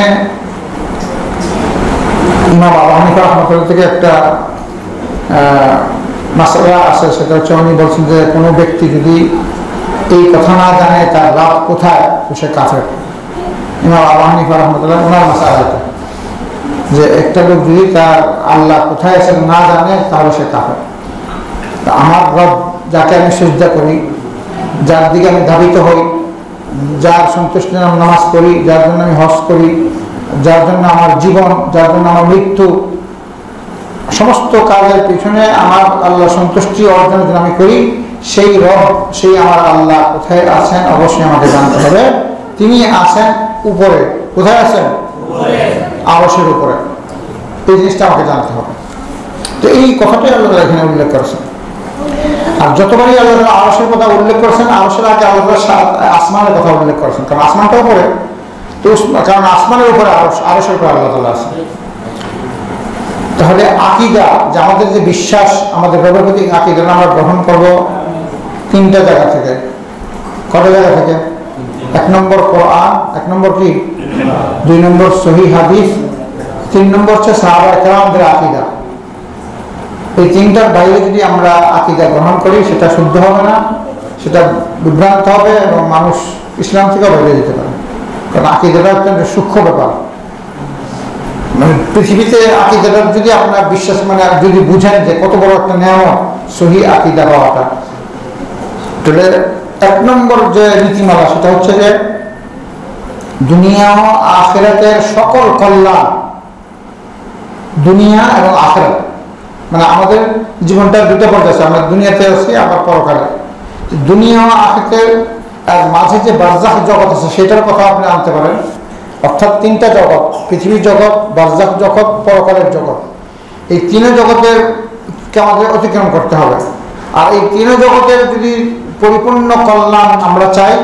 ইমাম আবু হানিফা রহমতুল্লাহ থেকে একটা মাসালা আছে, সেটা হচ্ছে উনি বলছেন যে কোনো ব্যক্তি যদি এই কথা না জানে, তার লাভ কোথায় সে কাফের। ইমাম আবু হানিফা রহমতুল্লাহ ওনার মাসালা এটা। যে একটা লোক যদি তার আল্লাহ কোথায় আছে না জানে, তাহলে সে কাফের। তা আমার রব যাকে আমি সেজদা করি, যার দিকে আমি ধাবিত হই, যার সন্তুষ্টি নামাজ করি যার জন্য আমি হজ করি, যার জন্য আমার জীবন, যার জন্য আমার মৃত্যু সমস্ত কাজের পিছনে আমার আল্লাহ সন্তুষ্টি অর্জনের জন্য আমি করি সেই রব সেই আমার আল্লাহ কোথায় আছেন অবশ্যই আমাকে জানতে হবে। তিনি আছেন উপরে। কোথায় আছেন? আবাসের উপরে। এই জিনিসটা আমাকে জানতে হবে। তো এই কথাটাই আল্লাহ এখানে উল্লেখ করেছেন। আর যতবারই আল্লাহ আবাসের কথা উল্লেখ করেছেন আবাসের আগে আল্লাহ আসমানের কথা উল্লেখ করেছেন। কারণ আসমানটা উপরে। তো কারণ আসমানের উপরে আরস আরসের উপরে আল্লাহ তাআলা আছে তাহলে আকিদা, যে আমাদের যে বিশ্বাস, আমাদের ব্যবহারিক আকিদা আমরা গ্রহণ করব তিনটা জায়গা থেকে। কটা জায়গা থেকে? এক নম্বর কোরআন, এক নম্বর কি? দুই নম্বর সহি হাদিস, তিন নম্বর হচ্ছে সাহাবা একরামদের আকিদা। এই তিনটার বাইরে যদি আমরা আকিদা গ্রহণ করি, সেটা শুদ্ধ হবে না, সেটা বিভ্রান্ত হবে এবং মানুষ ইসলাম থেকে বাইরে যেতে পারে। কারণ আকিদাটা অত্যন্ত সূক্ষ্ম ব্যাপার। মানে পৃথিবীতে আকিদাটা যদি আপনার বিশ্বাস মানে যদি বুঝেন যে কত বড় একটা নিয়ামত, সহি আকিদা হওয়াটা। তাহলে এক নম্বর যে নীতিমালা সেটা হচ্ছে যে দুনিয়া আখেরাতের সকল কল্যাণ দুনিয়া এবং আখেরাত। মানে আমাদের জীবনটা দুটো পর্যায়ে আছে, আমরা দুনিয়াতে আছি, আবার পরকালে। দুনিয়া ও আখেরাতের মাঝে যে বারজাখ জগৎ আছে, সেটার কথা আপনি আনতে পারেন। অর্থাৎ তিনটা জগৎ, পৃথিবীর জগৎ বারজাখ জগৎ, পরকালের জগৎ। এই তিন জগতের কে আমাদের অতিক্রম করতে হবে। আর এই তিন জগতের যদি পরিপূর্ণ কল্যাণ আমরা চাই,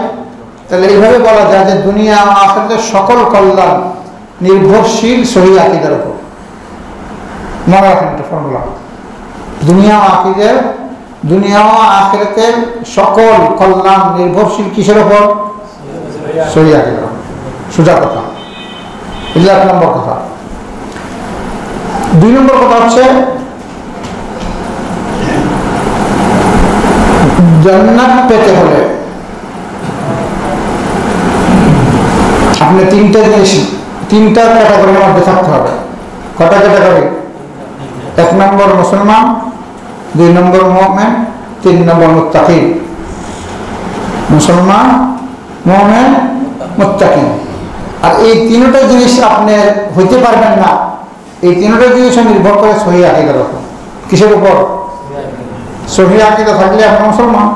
তাহলে এইভাবে বলা যায় যে দুনিয়া আখেরাতের সকল কল্যাণ নির্ভরশীল সহি আকিদার উপর। মনে রাখেন একটা ফর্মুলা দুনিয়া আকিদের দুনিয়া আখেরাতের সকল কল্যাণ নির্ভরশীল কিসের উপর? সহি আকিদার। সোজা কথা। এক নম্বর কথা। দুই নম্বর কথা হচ্ছে, জান্নাত পেতে হলে আপনি তিনটা জিনিস, তিনটা ক্যাটাগরির মধ্যে থাকতে হবে। কটা ক্যাটাগরি এক নম্বর মুসলমান, দুই নম্বর মোমেন, তিন নম্বর মুত্তাকি মুসলমান, মোমেন মুত্তাকি আর এই তিনটা জিনিস আপনি হইতে পারবেন না। এই তিনটা জিনিস নির্ভর করে সহি আকিদার উপর কিসের উপর? সহি আকিদা থাকলে আপনি মুসলমান।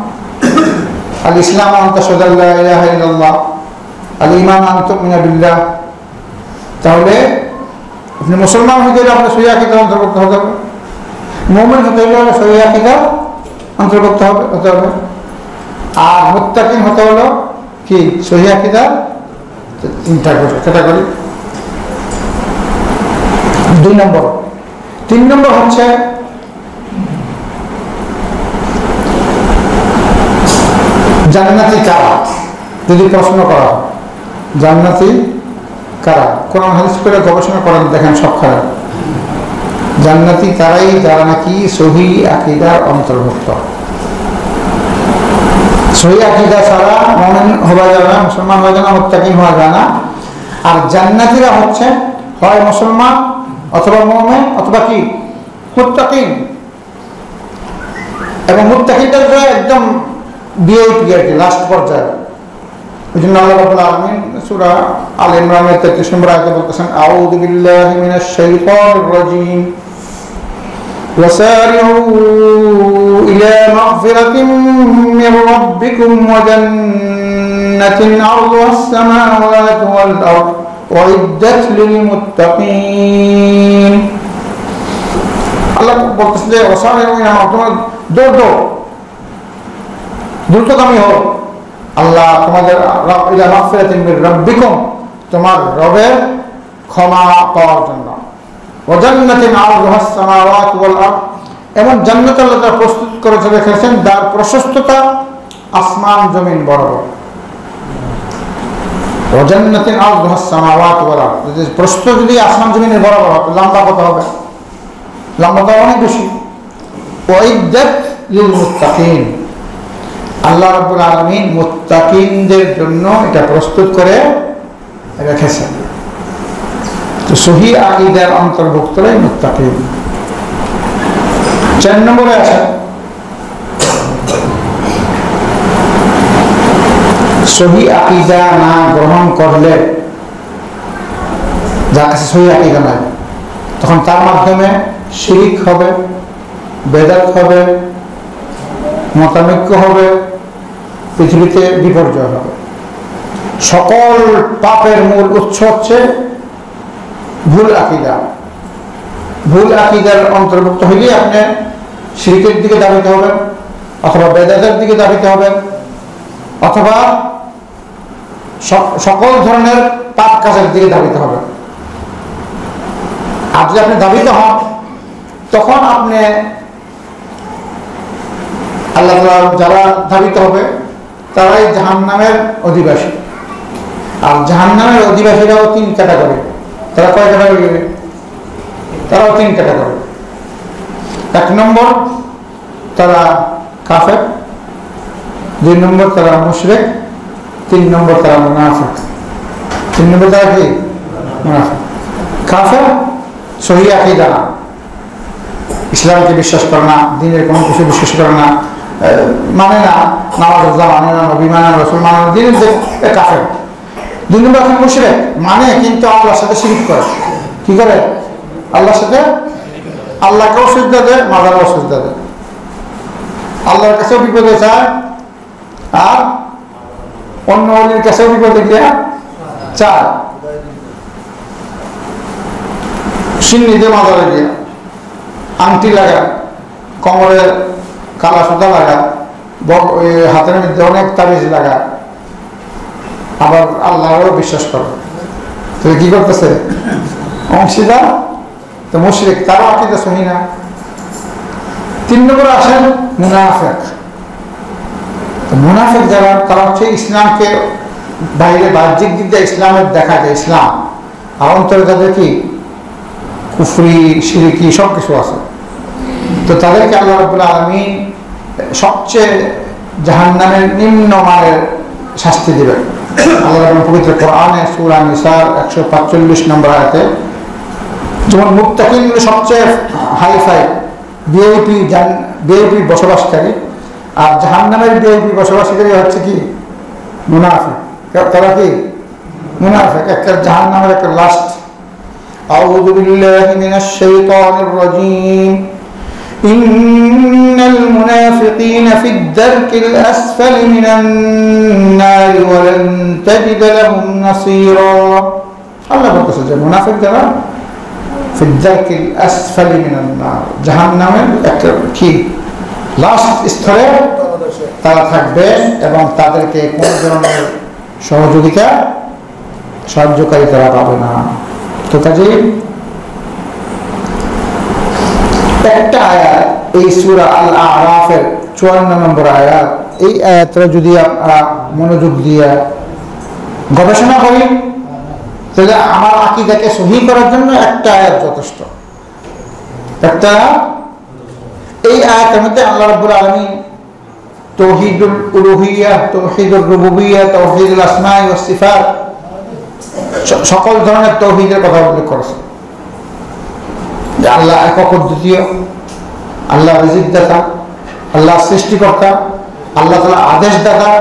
আল ইসলাম আন্ত সদাল্লাহ ইলাহা ইল্লাল্লাহ। আল ইমান আন্ত মিনাবিল্লাহ তাহলে আপনি মুসলমান হতে হলে আপনার সহি আকিদার অন্তর্ভুক্ত হতে হবে। মোমেন হতে হলে আপনার সহি আকিদার অন্তর্ভুক্ত হবে হতে হবে। আর মুত্তাকিন হতে হলো কি? সহি আকিদার তিনটা ক্যাটাগরি দুই নম্বর। তিন নম্বর হচ্ছে জান্নাতি কারা? যদি প্রশ্ন করা জান্নাতি কারা? কোরআন হাদিস করে গবেষণা করেন, দেখেন সব খারাপ। জান্নাতি তারাই যারা নাকি সহি আকিদার অন্তর্ভুক্ত। সহি ছাড়া মমিন হওয়া যাবে না, মুসলমান হওয়া যায় না, মুত্তাকিন হওয়া যায় না। আর জান্নাতিরা হচ্ছে, হয় মুসলমান অথবা মোমেন অথবা কি? মুত্তাকিন। এবং মুত্তাকিনটা তো একদম বিএপি আর কি লাস্ট পর্যায়ে। ওই জন্য আল্লাহ রাব্বুল আলামিন সূরা আল ইমরানের 33 নম্বর আয়াতে বলতেছেন, আউযু বিল্লাহি মিনাশ শাইতানির রাজীম। وسارعوا إلى مغفرة من ربكم وجنة عرضها السماوات والأرض أعدت للمتقين আল্লাহ বলতেছে যে অসারে তোমার দৌড় দৌড় দ্রুতগামী হোক আল্লাহ তোমাদের রব্বিকুম তোমার রবের ক্ষমা পাওয়ার জন্য ওজান্নাতিন আরদ। এমন জান্নাত আল্লাহ প্রস্তুত করেছে, রেখেছেন, যার প্রশস্ততা আসমান, জমিন বরাবর। অজান্নাতিন আরদুহাস সামাওয়াত ওয়াল যদি যদি আসমান জমিনের বরাবর হবে লম্বা কত হবে? লম্বাটা অনেক বেশি। ওয়াইদাত লিল মুত্তাকিন আল্লাহ রাব্বুল মুত্তাকিনদের জন্য এটা প্রস্তুত করে রেখেছেন। তো সহি আকীদার অন্তর্ভুক্তরাই মুত্তাকিন। চার নম্বরে আছে সহি আকিদা না গ্রহণ করলে যার কাছে সহি আকিদা নাই, তখন তার মাধ্যমে শিরিক হবে, বেদাত হবে, মতানৈক্য হবে, পৃথিবীতে বিপর্যয় হবে। সকল পাপের মূল উৎস হচ্ছে ভুল আকিদা। ভুল আকিদার অন্তর্ভুক্ত হইলে আপনি শিরিকের দিকে দাবিতে হবেন, অথবা বেদাতের দিকে দাবিতে হবেন, অথবা সকল ধরনের পাপ কাজের দিকে দাবিতে হবে আর যদি আপনি দাবিতে হন, তখন আপনি আল্লাহ যারা দাবিত হবে, তারাই জাহান নামের অধিবাসী। আর জাহান নামের অধিবাসীরাও তিন ক্যাটাগরি। তারা কয় ক্যাটাগরি তারাও তিন ক্যাটাগরি এক নম্বর, তারা কাফের। দুই নম্বর, তারা মুশরেক। তিন নম্বর, তারা মুনাফিক। তিন নম্বর, তারা কি? মুনাফিক। কাফের, সহি আকিদা। ইসলামকে বিশ্বাস করে না, দিনের কোনো কিছু বিশ্বাস করে না মানে না নামাজ মানে না নবী মানে রসুল মানে দিনের যে কাফের। দুই নম্বর এখন মুশরেক মানে কিন্তু আল্লাহর সাথে শিরিক করে। কি করে? আল্লাহর সাথে? আল্লাহকেও সুবিধা দেয় মাদারও সুবিধা দেয়। আল্লাহর কাছেও বিপদে চায়, আর অন্য অলির কাছেও বিপদে গিয়ে চায়। সিন্নিতে মাদারে গিয়ে আংটি লাগা কোমরে কালা সুতা লাগা হাতের মধ্যে অনেক তাবিজ লাগা আবার আল্লাহরও বিশ্বাস করে। তো কি করতেছে? অংশীদার? তো মুশরিক তারও আকিদা সহি না। তিন নম্বরে আসেন মুনাফেক। মুনাফেক যারা, তারা হচ্ছে ইসলামকে বাইরে বাহ্যিক দিক দিয়ে ইসলামের দেখা যায়, ইসলাম। আর অন্তরে তাদের কি? কুফরি সিরিকি সব কিছু আছে। তো তাদেরকে আল্লাহ রবুল্লা আলমী সবচেয়ে জাহান্নামের নিম্ন মানের শাস্তি দেবেন। আল্লাহ রবুল পবিত্র কোরআনে সুরা নিসার একশো পাঁচচল্লিশ নম্বর আয়াতে যেমন মুক্তাকিনগুলো সবচেয়ে হাই ফাই বিআইপি জান বিআইপি বসবাসকারী আর জাহান্নামের বিআইপি বসবাসকারী হচ্ছে কি মুনাফিক তারা কি মুনাফিক একটা জাহান্নামের একটা লাস্ট أعوذ بالله من الشيطان الرجيم إن المنافقين في الدرك الأسفل من النار ولن تجد لهم نصيرا الله بقصد যে মুনাফিক যারা في الدرك الأسفل من النار জাহান্নামের একটা কি লাস্ট স্তরে তারা থাকবে এবং তাদেরকে কোন ধরনের সহযোগিতা সাহায্যকারী তারা পাবে না তো কাজে একটা আয়াত এই সুরা আল আরাফের চুয়ান্ন নম্বর আয়াত এই আয়াতটা যদি আপনারা মনোযোগ দিয়ে গবেষণা করি তাহলে আমার আকিদাকে সহি করার জন্য একটা আয়াত যথেষ্ট একটা এই আয়াতের মধ্যে আল্লাহ রাব্বুল আলামিন তৌহিদুল উলুহিয়া তৌহিদুল রুবুবিয়া তৌহিদুল আসমাই ওয়াস সিফাত স- সকল ধরনের তৌহিদের কথা উল্লেখ করেছে যে আল্লাহ একক দ্বিতীয় আল্লাহ রিজিকদাতা, আল্লাহ সৃষ্টিকর্তা, আল্লাহ তালা আদেশ দাতা,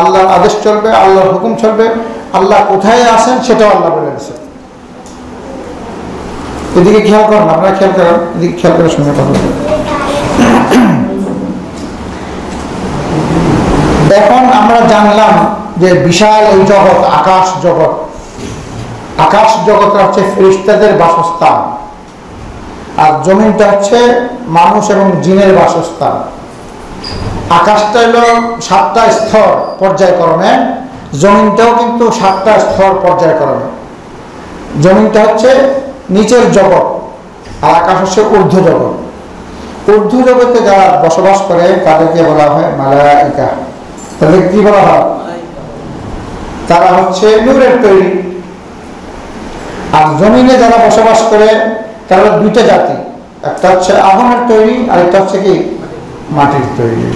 আল্লাহর আদেশ চলবে, আল্লাহর হুকুম চলবে, আল্লাহ কোথায় আছেন সেটাও আল্লাহ বলে গেছে এদিকে খেয়াল করেন, আপনারা খেয়াল করেন, এদিকে খেয়াল করে শুনে কথা এখন আমরা জানলাম যে বিশাল এই জগৎ, আকাশ জগৎ। আকাশ জগৎটা হচ্ছে ফেরিস্তাদের বাসস্থান। আর জমিনটা হচ্ছে মানুষ এবং জিনের বাসস্থান। আকাশটা হলো সাতটা স্তর পর্যায়ক্রমে, জমিনটাও কিন্তু সাতটা স্তর পর্যায়ক্রমে। জমিনটা হচ্ছে নিচের জগৎ, আর আকাশ হচ্ছে ঊর্ধ্ব জগৎ। ঊর্ধ্ব জগতে যারা বসবাস করে, তাদেরকে বলা হয় মালাইকা। তাদের কি বলা হয়? তারা হচ্ছে নূরের তৈরি। আর জমিনে যারা বসবাস করে তারা দুইটা জাতি, একটা হচ্ছে আগুনের তৈরি আর একটা হচ্ছে কি? মাটির তৈরি।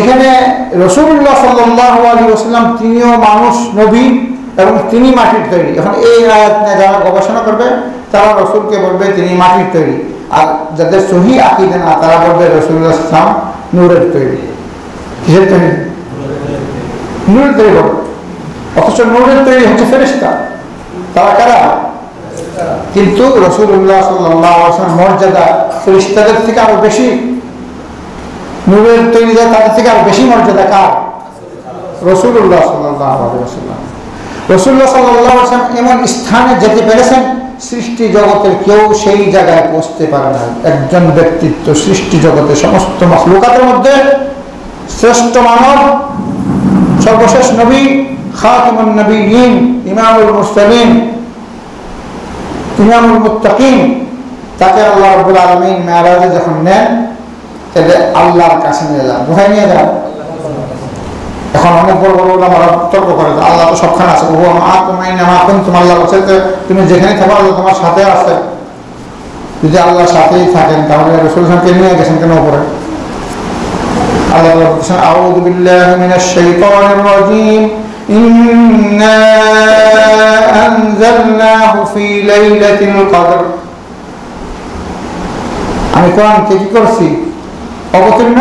এখানে রসুল্লাহ সাল্লাহ আলী ওসাল্লাম তিনিও মানুষ, নবী এবং তিনি মাটির তৈরি। এখন এই আয়াত নিয়ে যারা গবেষণা করবে, তারা রসুলকে বলবে তিনি মাটির তৈরি। আর যাদের সহি আকিদে না, তারা বলবে রসুল্লাহ ইসলাম নূরের তৈরি। কিসের তৈরি? নূরের তৈরি বলবে অথচ নূরের তৈরি হচ্ছে ফেরিস্তা তারা কারা? কিন্তু রসুল্লাহ সাল্লাম মর্যাদা ফেরিস্তাদের থেকে আরও বেশি। নূরের তৈরি যায় তাদের থেকে আরও বেশি মর্যাদা কার? রসুল্লাহ সাল্লাম রসুল্লাহ সাল্লাম এমন স্থানে যেতে পেরেছেন, সৃষ্টি জগতের কেউ সেই জায়গায় পৌঁছতে পারে না একজন ব্যক্তিত্ব সৃষ্টি জগতের সমস্ত লোকাতের মধ্যে শ্রেষ্ঠ মানব, সর্বশেষ নবী, খাতিমুন নবী ইমামুল মুসলিম ইমামুল মুত্তাকিম তাকে আল্লাহ রব্বুল আলমিন মেয়ারাজে যখন নেন, তাহলে আল্লাহর কাছে নিয়ে যান। কোথায় নিয়ে যান? এখন অনেক বড় বড় ওলামারা তর্ক করে আল্লাহ তো সবখানে আছে। ও মা তোমাই না মা কোন তোমার আল্লাহ বলছে তুমি যেখানে থাকো আল্লাহ তোমার সাথে আছে। যদি আল্লাহর সাথেই থাকেন, তাহলে রসুল খানকে নিয়ে গেছেন কেন উপরে? আল্লাহ বলছেন মিনাশ শাইতানির রাজীম। ইন্না আনজালনাহু ফি লাইলাতিল কদর আমি কোরআনকে কি করছি? অবতীর্ণ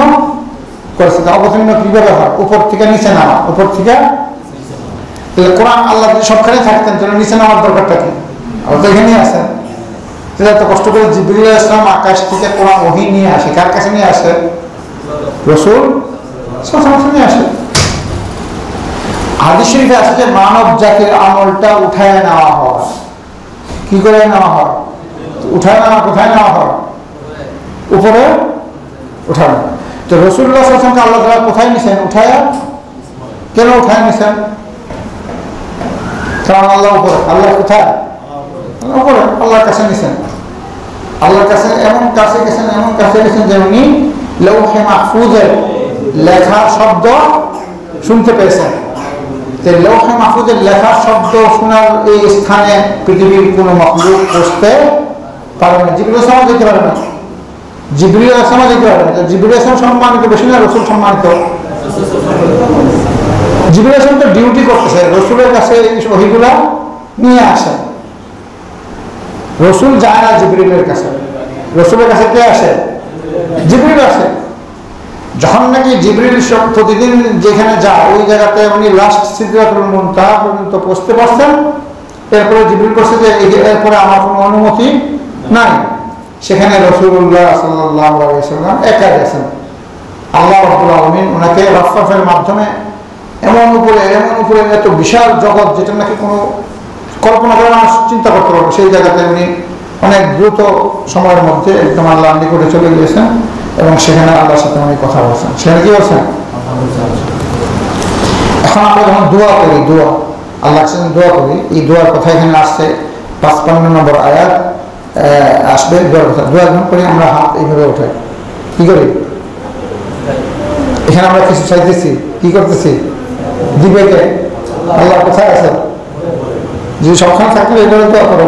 করেছে। অবতীর্ণ কীভাবে হয়? উপর থেকে নিচে নামা। উপর থেকে? তাহলে কোরআন আল্লাহ সবখানে থাকতেন, তাহলে নিচে নামার দরকারটা কি? আল্লাহ তো এখানেই আছেন। তাহলে এত কষ্ট করে জিবরিল ইসলাম আকাশ থেকে কোরআন ওহি নিয়ে আসে। কার কাছে নিয়ে আসে? রসুল সবসময় নিয়ে আসে। হাদিস শরীফে যে মানব জাতির আমলটা উঠায় নেওয়া হয়। কি করে নেওয়া হয়? উঠায় নেওয়া কোথায় নেওয়া হয়। উপরে উঠানো তো রসুল্লাহ আসলামকে আল্লাহ তালা কোথায় নিছেন? উঠায়? কেন উঠায় নিছেন? কারণ আল্লাহ উপরে। আল্লাহ কোথায়? উপরে। আল্লাহর কাছে নিছেন। আল্লাহর কাছে এমন কাছে গেছেন, এমন কাছে গেছেন যে উনি লৌহে মাহফুজের লেখা শব্দ শুনতে পেয়েছেন। লৌহে মাহফুজের লেখা শব্দ শোনার এই স্থানে পৃথিবীর কোনো মখলুক বসতে পারে না। যেগুলো সমাজ যেতে পারে না। জিবরিল আসলামা যেতে পারে না। জিবরিল আসলাম সম্মানিত, বেশি না, রসুল সম্মানিত। জিবরিল আসলাম তো ডিউটি করতেছে। রসুলের কাছে ওহিগুলা নিয়ে আসে। রসুল যায় না জিবরিলের কাছে। রসুলের কাছে কে আসে? জিবরিল আসে। যখন নাকি জিবরিল সব প্রতিদিন যেখানে যায়, ওই জায়গাতে উনি লাস্ট সিদ্ধাতুল মুনতাহা পর্যন্ত পৌঁছতে পারছেন। এরপরে জিবরিল করছে যে এরপরে আমার কোনো অনুমতি নাই। সেখানে রসুল্লাহ সাল্লাম একা গেছেন আল্লাহ রবুল আলমিন ওনাকে রফরফের মাধ্যমে এমন উপরে এমন উপরে এত বিশাল জগৎ যেটা নাকি কোনো কল্পনা করে মানুষ চিন্তা করতে পারবে সেই জায়গাতে উনি অনেক দ্রুত সময়ের মধ্যে একদম আল্লাহ নিকটে চলে গিয়েছেন। এবং সেখানে আল্লাহর সাথে উনি কথা বলছেন। সেখানে কি বলছেন? এখন আমরা যখন দোয়া করি, দোয়া আল্লাহ সাথে দোয়া করি, এই দোয়ার কথা এখানে আসছে। পাঁচপান্ন নম্বর আয়াত আসবে দোয়ার কথা। দোয়া যখন করি, আমরা হাত এইভাবে উঠাই। কি করি? এখানে আমরা কিছু চাইতেছি। কি করতেছি? দিবে আল্লাহ কোথায় আছে। যদি সবখানে থাকলে এভাবে দোয়া করো।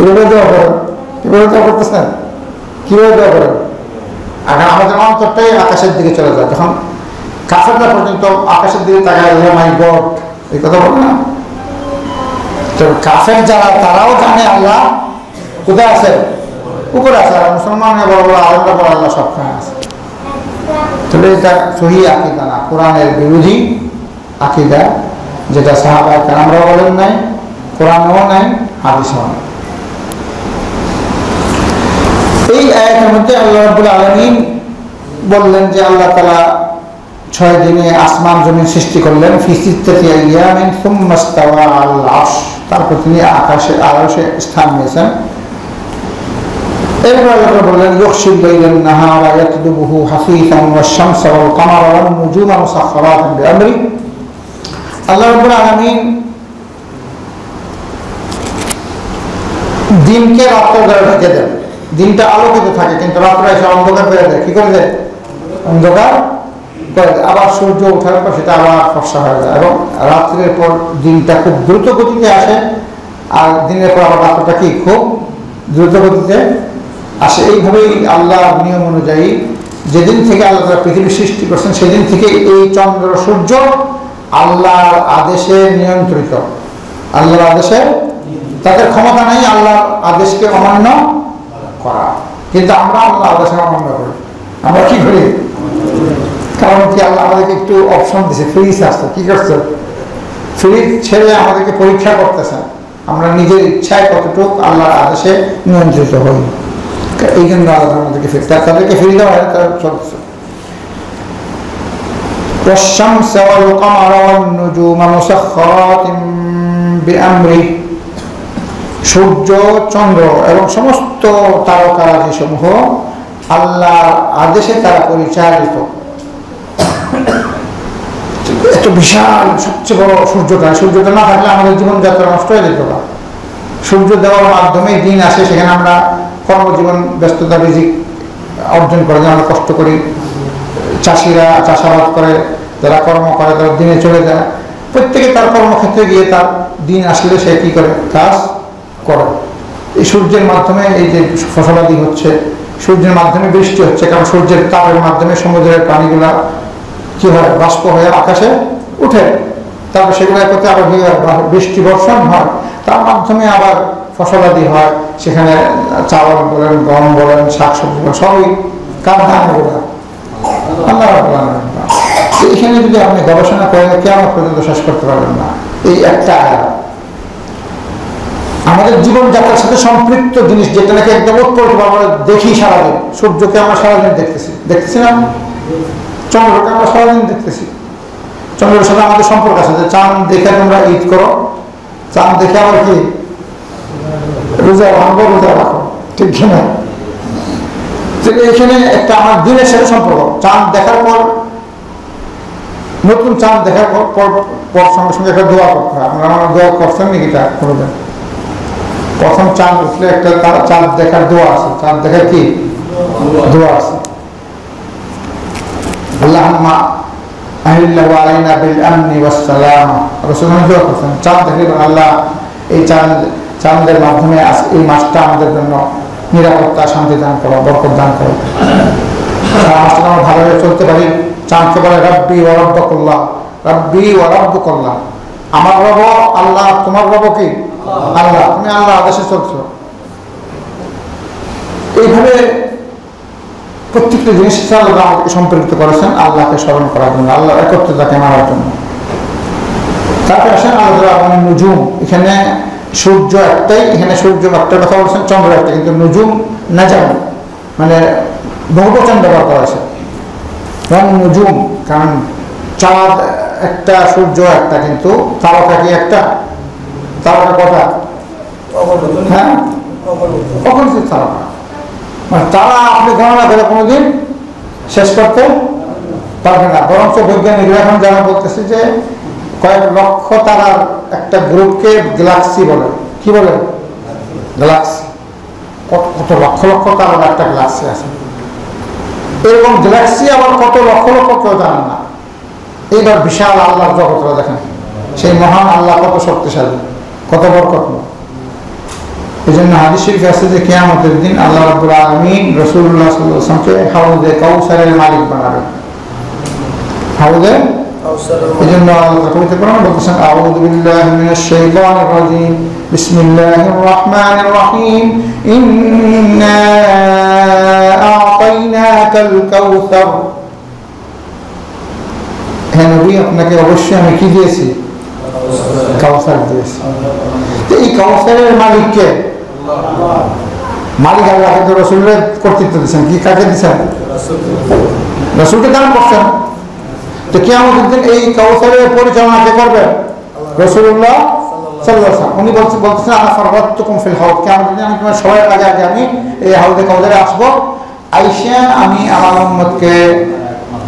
এভাবে দোয়া করো। এভাবে দোয়া করতেছেন? কীভাবে দোয়া করেন? আর আমাদের অন্তরটাই আকাশের দিকে চলে যায়। যখন কাফেররা পর্যন্ত আকাশের দিকে তাকায় মাই গড এই কথা বলে না? তো কাফের যারা, তারাও জানে আল্লাহ কোথায় আছে? উপরে আছে। আর মুসলমান বড় বড় আল্লাহ বড় আল্লাহ সবখানে আছে। তাহলে এটা সহি আকিদা না। কোরআনের বিরোধী আকিদা, যেটা সাহাবায় কারামরাও বলেন নাই, কোরআনও নাই, হাদিসও নাই। এই আয়াতের মধ্যে আল্লাহ রাব্বুল আলামিন বললেন যে আল্লাহ তাআলা ছয় দিনে আসমান জমিন সৃষ্টি করলেন, ফি সিত্তাতি আইয়ামিন সুম্মা ইস্তাওয়া আলাল আরশ। তারপর তিনি আকাশে, আরশে স্থান নিয়েছেন। এরপর আল্লাহ বললেন ইউখশিল লাইলান নাহারা ইয়াতলুবুহু হাসিসান ওয়াশ শামসা ওয়াল কামারা ওয়ান নুজুমা মুসাখখারাতান বিআমরি। আল্লাহ রাব্বুল আলামিন দিনকে রাত্র দ্বারা ঢেকে দেন। দিনটা আলোকিত থাকে, কিন্তু রাত্রে এসে অন্ধকার হয়ে যায় কি করে দেয়? অন্ধকার করে দেয়। আবার সূর্য ওঠার পর সেটা আবার ফর্সা হয়ে যায় এবং রাত্রের পর দিনটা খুব দ্রুত গতিতে আসে। আর দিনের পর আবার রাত্রটা কি? খুব দ্রুত গতিতে আসে। এইভাবেই আল্লাহ নিয়ম অনুযায়ী যেদিন থেকে আল্লাহ তারা পৃথিবী সৃষ্টি করছেন, সেদিন থেকে এই চন্দ্র সূর্য আল্লাহর আদেশে নিয়ন্ত্রিত। আল্লাহর আদেশে তাদের ক্ষমতা নেই, আল্লাহর আদেশকে অমান্য করা কিন্তু আমরা আল্লাহ আদেশে অমান্য করি আমরা কি করি কারণ কি আল্লাহ আমাদেরকে একটু অপশন দিছে ফ্রিজ আসছে কি করছে ফ্রিজ ছেড়ে আমাদেরকে পরীক্ষা করতেছেন আমরা নিজের ইচ্ছায় কতটুকু আল্লাহর আদেশে নিয়ন্ত্রিত হই এই জন্য আল্লাহ আমাদেরকে ফিরে তাদেরকে ফিরে দেওয়া হয় তার চলছে والشمس والقمر والنجوم مسخرات بأمره সূর্য, চন্দ্র এবং সমস্ত তারকারাজি সমূহ আল্লাহর আদেশে তারা পরিচালিত। এত বিশাল, সবচেয়ে বড় সূর্যটা। সূর্যটা না থাকলে আমাদের জীবনযাত্রা নষ্ট হয়ে যেত না। সূর্য দেওয়ার মাধ্যমে দিন আসে, সেখানে আমরা কর্মজীবন, ব্যস্ততা রিজিক অর্জন করে আমরা কষ্ট করি। চাষিরা চাষাবাদ করে, যারা কর্ম করে, তারা দিনে চলে যায়। প্রত্যেকে তার কর্মক্ষেত্রে গিয়ে তার দিন আসলে সে কি করে? কাজ করে। এই সূর্যের মাধ্যমে এই যে ফসলাদি হচ্ছে, সূর্যের মাধ্যমে বৃষ্টি হচ্ছে, কারণ সূর্যের তাপের মাধ্যমে সমুদ্রের পানিগুলা কি হয়? বাষ্প হয়ে আকাশে উঠে। তারপর সেগুলো হয়? বা- বৃষ্টি বর্ষণ হয়। তার মাধ্যমে আবার ফসলাদি হয়। সেখানে চাউল বলেন, গম বলেন শাক সবজি বলেন, সবই আল্লাহ যদি আপনি গবেষণা করেন কেমন পর্যন্ত শেষ করতে পারবেন না। এই একটা আয়াত। আমাদের জীবনযাত্রার সাথে সম্পৃক্ত জিনিস যেটা নাকি একদম উৎপল্লিত আমরা দেখি সারাদিন। সূর্যকে আমরা সারাদিন দেখতেছি। দেখতেছি না? চন্দ্রকে আমরা সারাদিন দেখতেছি। চন্দ্রের সাথে আমাদের সম্পর্ক আছে যে চাঁদ দেখে তোমরা ঈদ করো, চাঁদ দেখে আবার কি? রোজা ভাঙবো রোজা রাখো। ঠিক তো এখানে একটা আমার দিনের সাথে সম্পর্ক। চাঁদ দেখার পর, নতুন চাঁদ দেখার পর পর সঙ্গে সঙ্গে একটা দোয়া করতে হয়। আপনারা আমার দোয়া করছেন নাকি তা কোনোদিন প্রথম চাঁদ উঠলে একটা চাঁদ দেখার দোয়া আছে। চাঁদ দেখার কি? দোয়া আছে। আল্লাহুম্মা আহিল্লাহু আলাইনা বিল আমনি রাসূলুল্লাহ দোয়া চাঁদ বলেন, আল্লাহ এই চাঁদ চাঁদের মাধ্যমে এই মাসটা আমাদের জন্য নিরাপত্তা শান্তি দান করো বরকত দান করো। মাসটা আমরা ভালোভাবে চলতে পারি। চাঁদকে বলে রব্বি ও রব্বকুল্লাহ। রব্বি ও রব্বকুল্লাহ। আমার রব আল্লাহ তোমার রব কি? আল্লাহ। তুমি আল্লাহ আদেশে চলছো। এইভাবে প্রত্যেকটা জিনিস আল্লাহ আমাদেরকে সম্পৃক্ত করেছেন, আল্লাহকে স্মরণ করার জন্য আল্লাহ একত্রতাকে মারার জন্য। তারপরে আসেন আল্লাহ নুজুম। এখানে সূর্য একটাই, এখানে সূর্য একটা কথা বলছেন, চন্দ্র একটা, কিন্তু নুজুম নাজাম মানে বহুবচন ব্যবহার করা আছে এবং নুজুম, কারণ চাঁদ একটা, সূর্য একটা, কিন্তু তারকা কি একটা, তারকা কটা হ্যাঁ? অগণিত তারকা মানে তারা আপনি গণনা করে কোনোদিন শেষ করতে পারবে না। বরঞ্চ বৈজ্ঞানিকরা এখন যারা বলতেছে যে কয়েক লক্ষ তারার একটা গ্রুপকে গ্যালাক্সি বলে। কি বলে? গ্যালাক্সি। কত কত লক্ষ লক্ষ তারার একটা গ্যালাক্সি আছে। এরকম গ্যালাক্সি আবার কত লক্ষ লক্ষ কেউ জানে না। এইবার বিশাল আল্লাহর জগৎরা দেখেন। সেই মহান আল্লাহ কত শক্তিশালী, কত বরকতময়। এই জন্য হাদিস শরীফ আছে যে কেয়ামতের দিন আল্লাহ রাব্বুল আলামিন রাসূলুল্লাহ সাল্লাল্লাহু আলাইহি ওয়াসাল্লামকে হাউজে কাউসারের মালিক বানাবেন হাউজে এই জন্য আল্লাহ কবিতা কোরআন বলতেছেন আউযু বিল্লাহি মিনাশ শাইতানির রাজীম বিসমিল্লাহির রহমানির রহিম ইন্না আ'তাইনাকাল কাউসার হ্যাঁ নবী আপনাকে অবশ্যই আমি কি দিয়েছি কাউসার দিয়েছি তো এই কাউসারের মালিককে মালিক আল্লাহ কিন্তু রসুলের কর্তৃত্ব দিচ্ছেন। কি কাকে দিচ্ছেন? রসুলকে দান করছেন? তো কে আমাদের দিন এই কাউসারের পরিচালনা কে করবেন রসুল্লাহ সাল্লাহ উনি বলছে বলতেছেন আমার সর্বাত্মকম ফিল হাউদ। কে আমাদের দিন আমি তোমার সবাই আগে আগে আমি এই হাউদে কাউসারে আসব। আইসা আমি আমার মোহাম্মদকে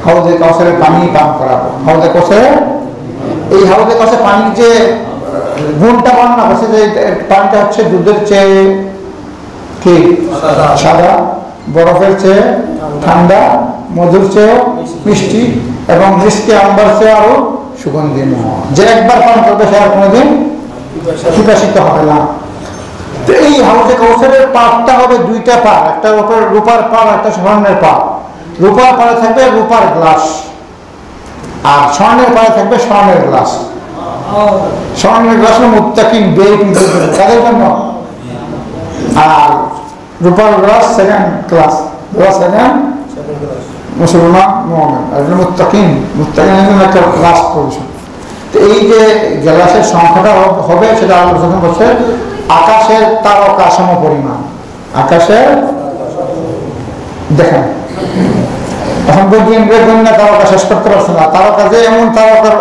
হাউদে কাউসারের পানি পান করাবো। হাউদে কাউসারে এই হাউদে কাছে পানির যে গুণটা বর্ণনা করছে যে পানিটা হচ্ছে দুধের চেয়ে কি? সাদা। বরফের চেয়ে ঠান্ডা। মধুর চেয়েও মিষ্টি। এবং মিষ্টি আম্বার চেয়ে আরও সুগন্ধি যে একবার পান করবে সে আর কোনোদিন বিকাশিত হবে না। তো এই হাউজে কৌশলের পাটটা হবে দুইটা পার একটা রূপার রূপার পার একটা স্বর্ণের পার রূপার পাড়ে থাকবে রূপার গ্লাস। আর স্বর্ণের পাড়ে থাকবে স্বর্ণের গ্লাস। স্বর্ণের গ্লাস মুত্তাকিন তাদের জন্য। আর রূপার glass second class. Glass second মুসলমান মোহামেন একটা পজিশন। তো এই যে গ্লাসের সংখ্যাটা হবে, সেটা আলোচনা করছে আকাশের তারকা সম পরিমাণ। আকাশের দেখেন। এখন বৈজ্ঞানিকরা গণ্য তারকা শেষ করতে পারছে না। তারকা যে এমন তারকার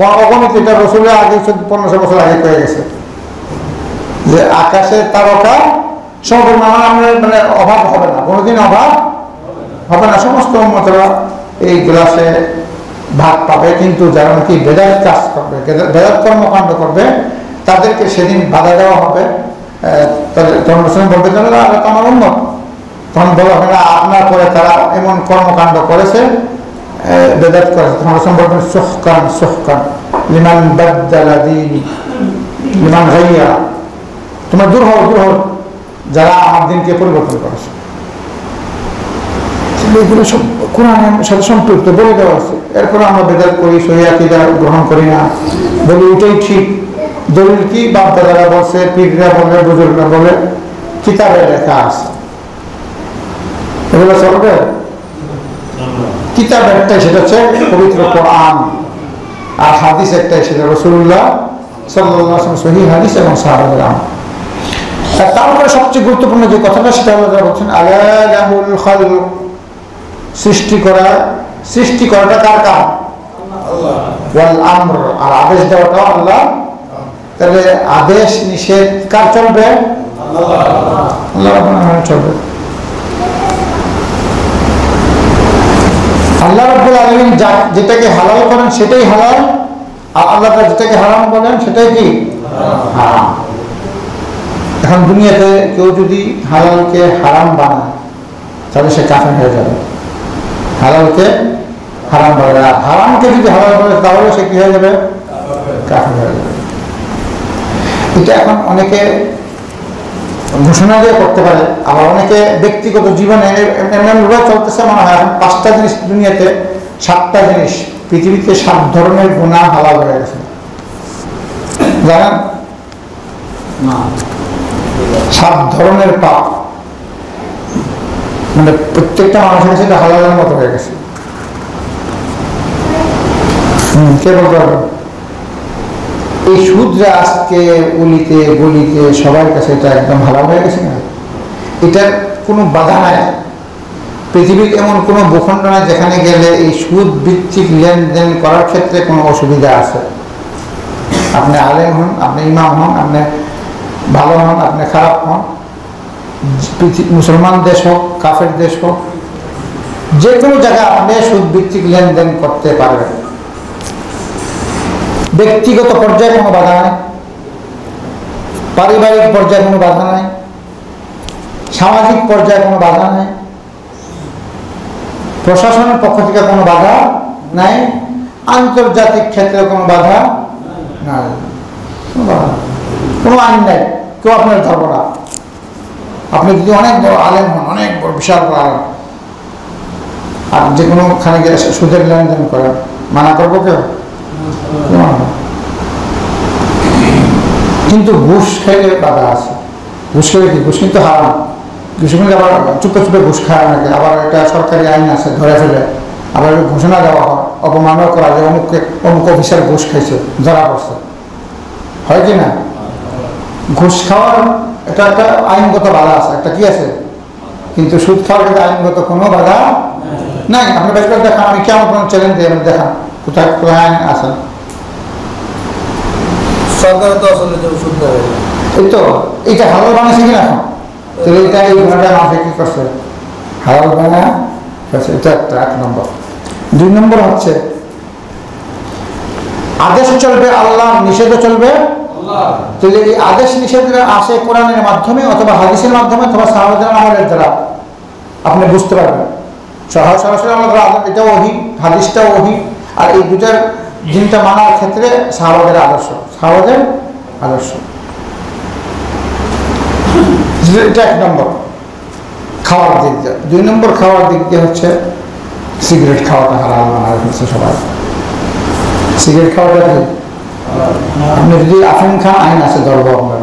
অগণিত এটা রসুলের আগে পনেরোশো বছর আগে পেয়ে গেছে। যে আকাশের তারকা সব মানে অভাব হবে না কোনোদিন অভাব হবে না। সমস্ত মতরা এই গ্লাসে ভাগ পাবে কিন্তু যারা নাকি বেদাত কাজ করবে বেদা- বেদাত কর্মকাণ্ড করবে তাদেরকে সেদিন বাধা দেওয়া হবে। তখন বলবে যে, "না, এটা আমার উন্নত তখন বলা হবে না আপনার পরে তারা এমন কর্মকাণ্ড করেছে বেদাত করেছে তখন মুসলিম বলবেন সুহকান সুহকান। লিমান বাদ্দালা দিন, লিমান গাইয়া তোমরা দূর হও দূর হও। যারা আমার দিনকে পরিবর্তন করেছে। এগুলো সব কোরআনের সাথে সম্পৃক্ত, বলে দেওয়া আছে। এরপরে আমরা বেদাত করি সহিয়াকিদা গ্রহণ করি না। বলি ওইটাই ঠিক। দলিল কি? বাপদাদারা বলছে, পীররা বলে, বুজুর্গরা বলে, কিতাবে লেখা আছে। এগুলো চলবে কিতাব একটাই, সেটা হচ্ছে পবিত্র কোরআন। আর হাদিস একটাই, সেটা রসুল্লাহ সাল্লাহ সহি হাদিস এবং সাহাবাহাম তারপরে সবচেয়ে গুরুত্বপূর্ণ যে কথাটা, সেটা হলো যারা বলছেন আলাহুল খালক সৃষ্টি করা সৃষ্টি করাটা কার কাম ওয়াল আমর। আর আদেশ দেওয়াটাও আল্লাহ। তাহলে আদেশ নিষেধ কার চলবে? আল্লাহ। চলবে। আল্লাহ রাব্বুল আলামিন যা যেটাকে হালাল করেন সেটাই হালাল, আর আল্লাহ যেটাকে হারাম বলেন সেটাই কি? হারাম। এখন দুনিয়াতে কেউ যদি হালালকে হারাম বানায়, তাহলে সে কাফের হয়ে যাবে। হালালকে হারাম বলে আর হারামকে যদি হালাল বলে তাহলে সে কি হয়ে যাবে? কাফের হয়ে যাবে। এটা এখন অনেকে ঘোষণা দিয়ে করতে পারে। আবার অনেকে ব্যক্তিগত জীবনে এমনভাবে চলতেছে মনে হয় পাঁচটা জিনিস দুনিয়াতে সাতটা জিনিস পৃথিবীতে সাত ধরনের গুণা হালাল হয়ে গেছে। জানেন? না। সাত ধরনের পাপ। মানে প্রত্যেকটা মানুষের সেটা হালালের মতো হয়ে গেছে। হুম, কে বলতে পারবে? এই সুদরা আজকে উলিতে গলিতে সবার কাছে এটা একদম হালাল হয়ে গেছে না? এটার কোনো বাধা নাই। পৃথিবীর এমন কোনো ভূখণ্ড নাই যেখানে গেলে এই সুদ ভিত্তিক লেনদেন করার ক্ষেত্রে কোনো অসুবিধা আছে। আপনি আলেম হন, আপনি ইমাম হন, আপনি ভালো হন, আপনি খারাপ হন। মুসলমান দেশ হোক, কাফের দেশ হোক, যে কোনো জায়গায় আপনি সুদ ভিত্তিক লেনদেন করতে পারবেন। ব্যক্তিগত পর্যায়ে কোনো বাধা নাই। পারিবারিক পর্যায়ে কোনো বাধা নাই। সামাজিক পর্যায়ে কোনো বাধা নাই। প্রশাসনের পক্ষ থেকে কোনো বাধা নাই। আন্তর্জাতিক ক্ষেত্রে কোনো বাধা নাই। কোনো বাধা কোনো আইন নাই। কেউ আপনার ধরবো না। আপনি যদি অনেক বড় আলেম হন, অনেক বড় বিশাল বড় আলেম, আর যে কোনোখানে গেলে সুদের লেনদেন করেন, মানা করব কেউ কেউ মানা করবে না। কিন্তু ঘুষ খেলে বাধা আছে। ঘুষ খেলে কি? ঘুষ কিন্তু হারাম। ঘুষ কিন্তু আবার চুপে চুপে ঘুষ খায় অনেকে। আবার এটা সরকারি আইন আছে, ধরে ফেলে। আবার ঘোষণা দেওয়া হয়, অপমানও করা যায়। অমুককে অমুক অফিসার ঘুষ খাইছে, ধরা পড়ছে। হয় কি না? ঘুষ খাওয়ার এটা একটা আইনগত বাধা আছে। একটা কি আছে? কিন্তু সুদ খাওয়ার ক্ষেত্রে আইনগত কোনো বাধা নাই। আপনি বেশ দেখান, আমি কেমন কোনো চ্যালেঞ্জ দিয়ে দেখান। কোথায় কোথায় আইন আছে? সরকার তো আসলে ওষুধ দেয় এই তো এইটা হালাল বানাইছে কিনা এখন? এটা এই ঘটনাটা মানুষে কি করছে? হালাল বানা এটা একটা এক নম্বর। দুই নম্বর হচ্ছে আদেশ চলবে আল্লাহ নিষেধ চলবে। তাহলে এই আদেশ নিষেধরা আসে কোরআনের মাধ্যমে অথবা হাদিসের মাধ্যমে অথবা সাহাবাদের আমলের দ্বারা? আপনি বুঝতে পারবেন। সহ- সরাসরি আমাদের এটাও ওহি হাদিসটাও ওহি আর এই দুটার জিনটা মানার ক্ষেত্রে সাহাবাদের আদর্শ। সাহাবাদের আদর্শ। এটা এক নম্বর খাওয়ার দিক দিয়ে। দুই নম্বর খাওয়ার দিক দিয়ে হচ্ছে সিগারেট খাওয়াটা হারাম মানা হচ্ছে সবাই। সিগারেট খাওয়াটা কি? আপনি যদি আফিম খান, আইন আছে ধরবো আপনার।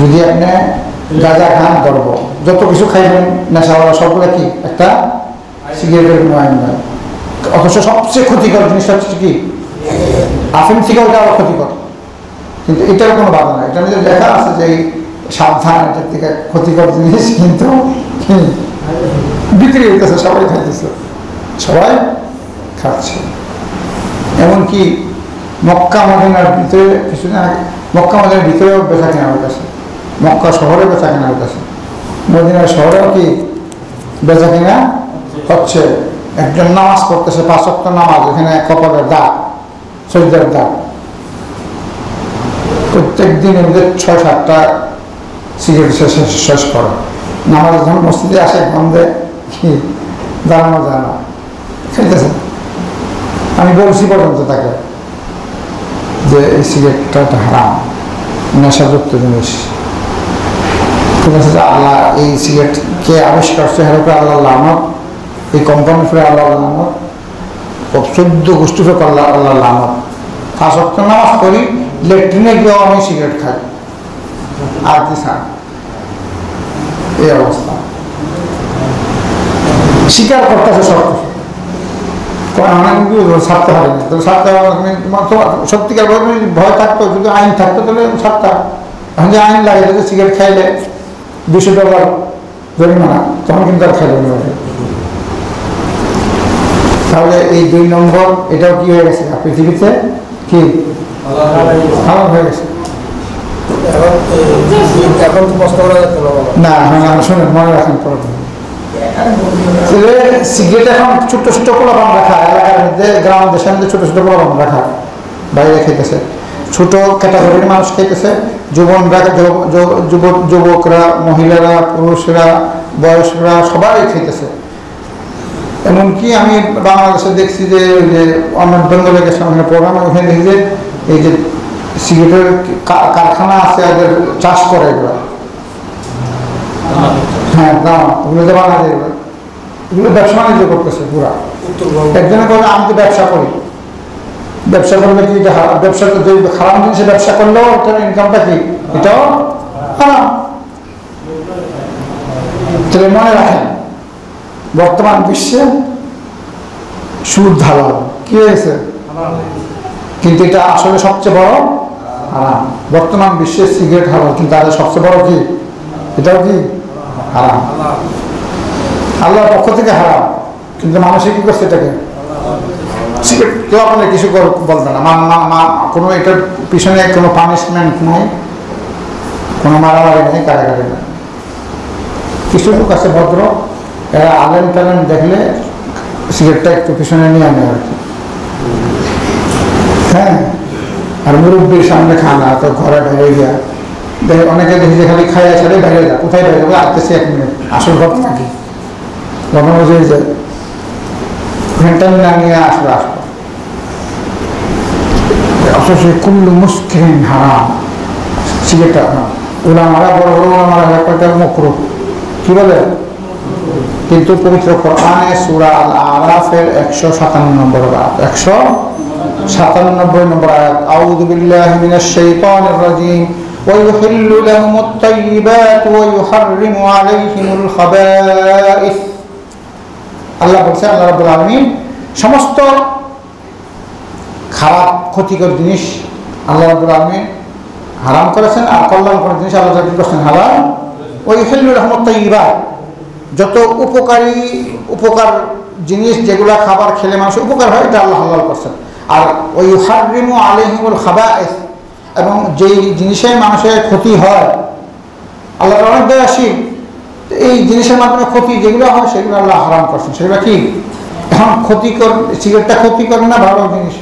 যদি আপনি গাঁজা খান ধরবো যত কিছু খাইবেন, নেশাওয়ালা সবগুলো কি? একটা সিগারেটের কোনো আইন নয় অথচ সবচেয়ে ক্ষতিকর জিনিসটা হচ্ছে কি? আফিম থেকে ওটা ক্ষতিকর। কিন্তু এটার কোনো বাধা নাই। এটা লেখা আছে যে সাবধান এটার থেকে ক্ষতিকর জিনিস কিন্তু বিক্রি হইতেছে, সবাই খাইতেছে। সবাই খাচ্ছে। এমনকি মক্কা মদিনার ভিতরে কিছুদিন আগে, মক্কা মদিনার ভিতরেও বেচা কেনা হইতেছে। মক্কা শহরে বেচা কেনা হইতেছে। মদিনার শহরেও কি বেচা কেনা হচ্ছে? একজন নামাজ পড়তেছে পাঁচক্ত নামাজ, এখানে কপালের দাগ সজ্জার দাগ। প্রত্যেক দিন এদের ছয়, সাতটা সিগারেট শেষ শেষ করে। নামাজ যখন মসজিদে আসে, বন্ধে, কি, দাঁড়ানো যায় না। খেলতেছে। আমি বলছি পর্যন্ত তাকে যে এই সিগারেটটা একটা হারাম, নেশাযুক্ত জিনিস। ঠিক আছে আল্লাহ এই সিগারেট কে আবিষ্কার করছে? হের উপরে আল্লাহ লামত এই কোম্পানির উপরে আল্লাহ লামত ও চোদ্দ গোষ্ঠীর উপরে আল্লাহ আল্লাহ লামত পাঁচ অক্ট নামাজ করি লেট্রিনে গিয়েও আমি সিগারেট খাই। আর কি খান এই অবস্থা। স্বীকার করতেছে সব ছাড়তে পারেনি তো ছাড়তে সত্যিকার ভয় থাকতো, যদি আইন থাকতো, তাহলে ছাড়তাম এখন যে আইন লাগে সিগারেট খাইলে দুশো ডলার জরিমানা, তখন কিন্তু আর খাইলে না। তাহলে এই দুই নম্বর, এটাও কি হয়ে গেছে? পৃথিবীতে কি? ছোট্ট ছোট্ট গ্রাম, দেশের মধ্যে ছোট ছোট পোলাপান রাখা, বাইরে খাইতেছে। ছোট ক্যাটাগরির মানুষ খাইতেছে, যুবনরা, যুব- যুব- যুবক যুবকরা, মহিলারা, পুরুষরা, বয়সরা, সবাই খাইতেছে। এমনকি আমি বাংলাদেশে দেখছি যে ওই যে বেঙ্গলে গেছে ওখানে প্রোগ্রামে ওখানে দেখি যে এই যে সিগারেটের কারখানা আছে, ওদের চাষ করে এগুলো। হ্যাঁ না ওগুলো তো যায় এগুলো। ব্যবসা বাণিজ্য করতেছে পুরা। একজনে বলে, আমি তো ব্যবসা করি। ব্যবসা করলে কি? ব্যবসা খারাপ জিনিসে ব্যবসা করলেও এটার ইনকামটা কি? এটাও হারাম। তাহলে মনে রাখেন বর্তমান বিশ্বে সুদ হালাল। কি হয়েছে? কিন্তু এটা আসলে সবচেয়ে বড় হারাম। বর্তমান বিশ্বে সিগারেট হারাম কিন্তু তাদের সবচেয়ে বড় কি? এটাও কি? হারাম। আল্লাহর পক্ষ থেকে হারাম। কিন্তু মানুষে কি করছে এটাকে? সিগারেট কেউ আপনার কিছু বলবে না। কোনো এটার পিছনে কোনো পানিশমেন্ট নেই। কোনো মারামারি নেই কারাগারি নেই। কিছু লোক আছে ভদ্র। এরা আলেন টালেন দেখলে সিগারেটটা একটু পিছনে নিয়ে আনে আর হ্যাঁ আর মুরব্বীর সামনে খানা তো ঘরে বাইরে গিয়া দেখে, অনেকে দেখি যে খালি খাইয়া ছেড়ে, বাইরে যা কোথায় বাইরে যাবে? আসতেছি এক মিনিট, আসল ঘর থাকি তখন বুঝে যে ফ্যানটা না নিয়ে আসবে আসবে অথচ কুল্লু মুসকিন হারাম। সিগারেটটা ওলামারা বড় বড় ওলামারা ব্যাপারটা মকরু? কি বলে? কিন্তু পবিত্র কোরআনে সূরা আল আরাফের একশো সাতান্ন নম্বর আয়াত একশো সাতানব্বই নম্বর আয়াত আউযু বিল্লাহি মিনাশ শাইতানির রাজিম ويحل لهم الطيبات ويحرم عليهم الخبائث আল্লাহ বলছে আল্লাহ রাব্বুল আলামিন সমস্ত খারাপ ক্ষতিকর জিনিস আল্লাহ রাব্বুল আলামিন হারাম করেছেন আর কল্যাণকর জিনিস আল্লাহ কি করছেন হালাল ওই হেল্লুর রহমত তৈবাদ যত উপকারী, উপকার জিনিস যেগুলা খাবার খেলে মানুষ উপকার হয়, এটা আল্লাহ হালাল করছেন। আর ওই হারিমু আলহিমুল খাবায়েস এবং যেই জিনিসে মানুষের ক্ষতি হয় আল্লাহ অনেক দয়াশীল এই জিনিসের মাধ্যমে ক্ষতি যেগুলো হয়, সেগুলো আল্লাহ হারাম করছেন। সেগুলো কি? এখন ক্ষতিকর, সিগারেটটা ক্ষতিকর না ভালো জিনিস?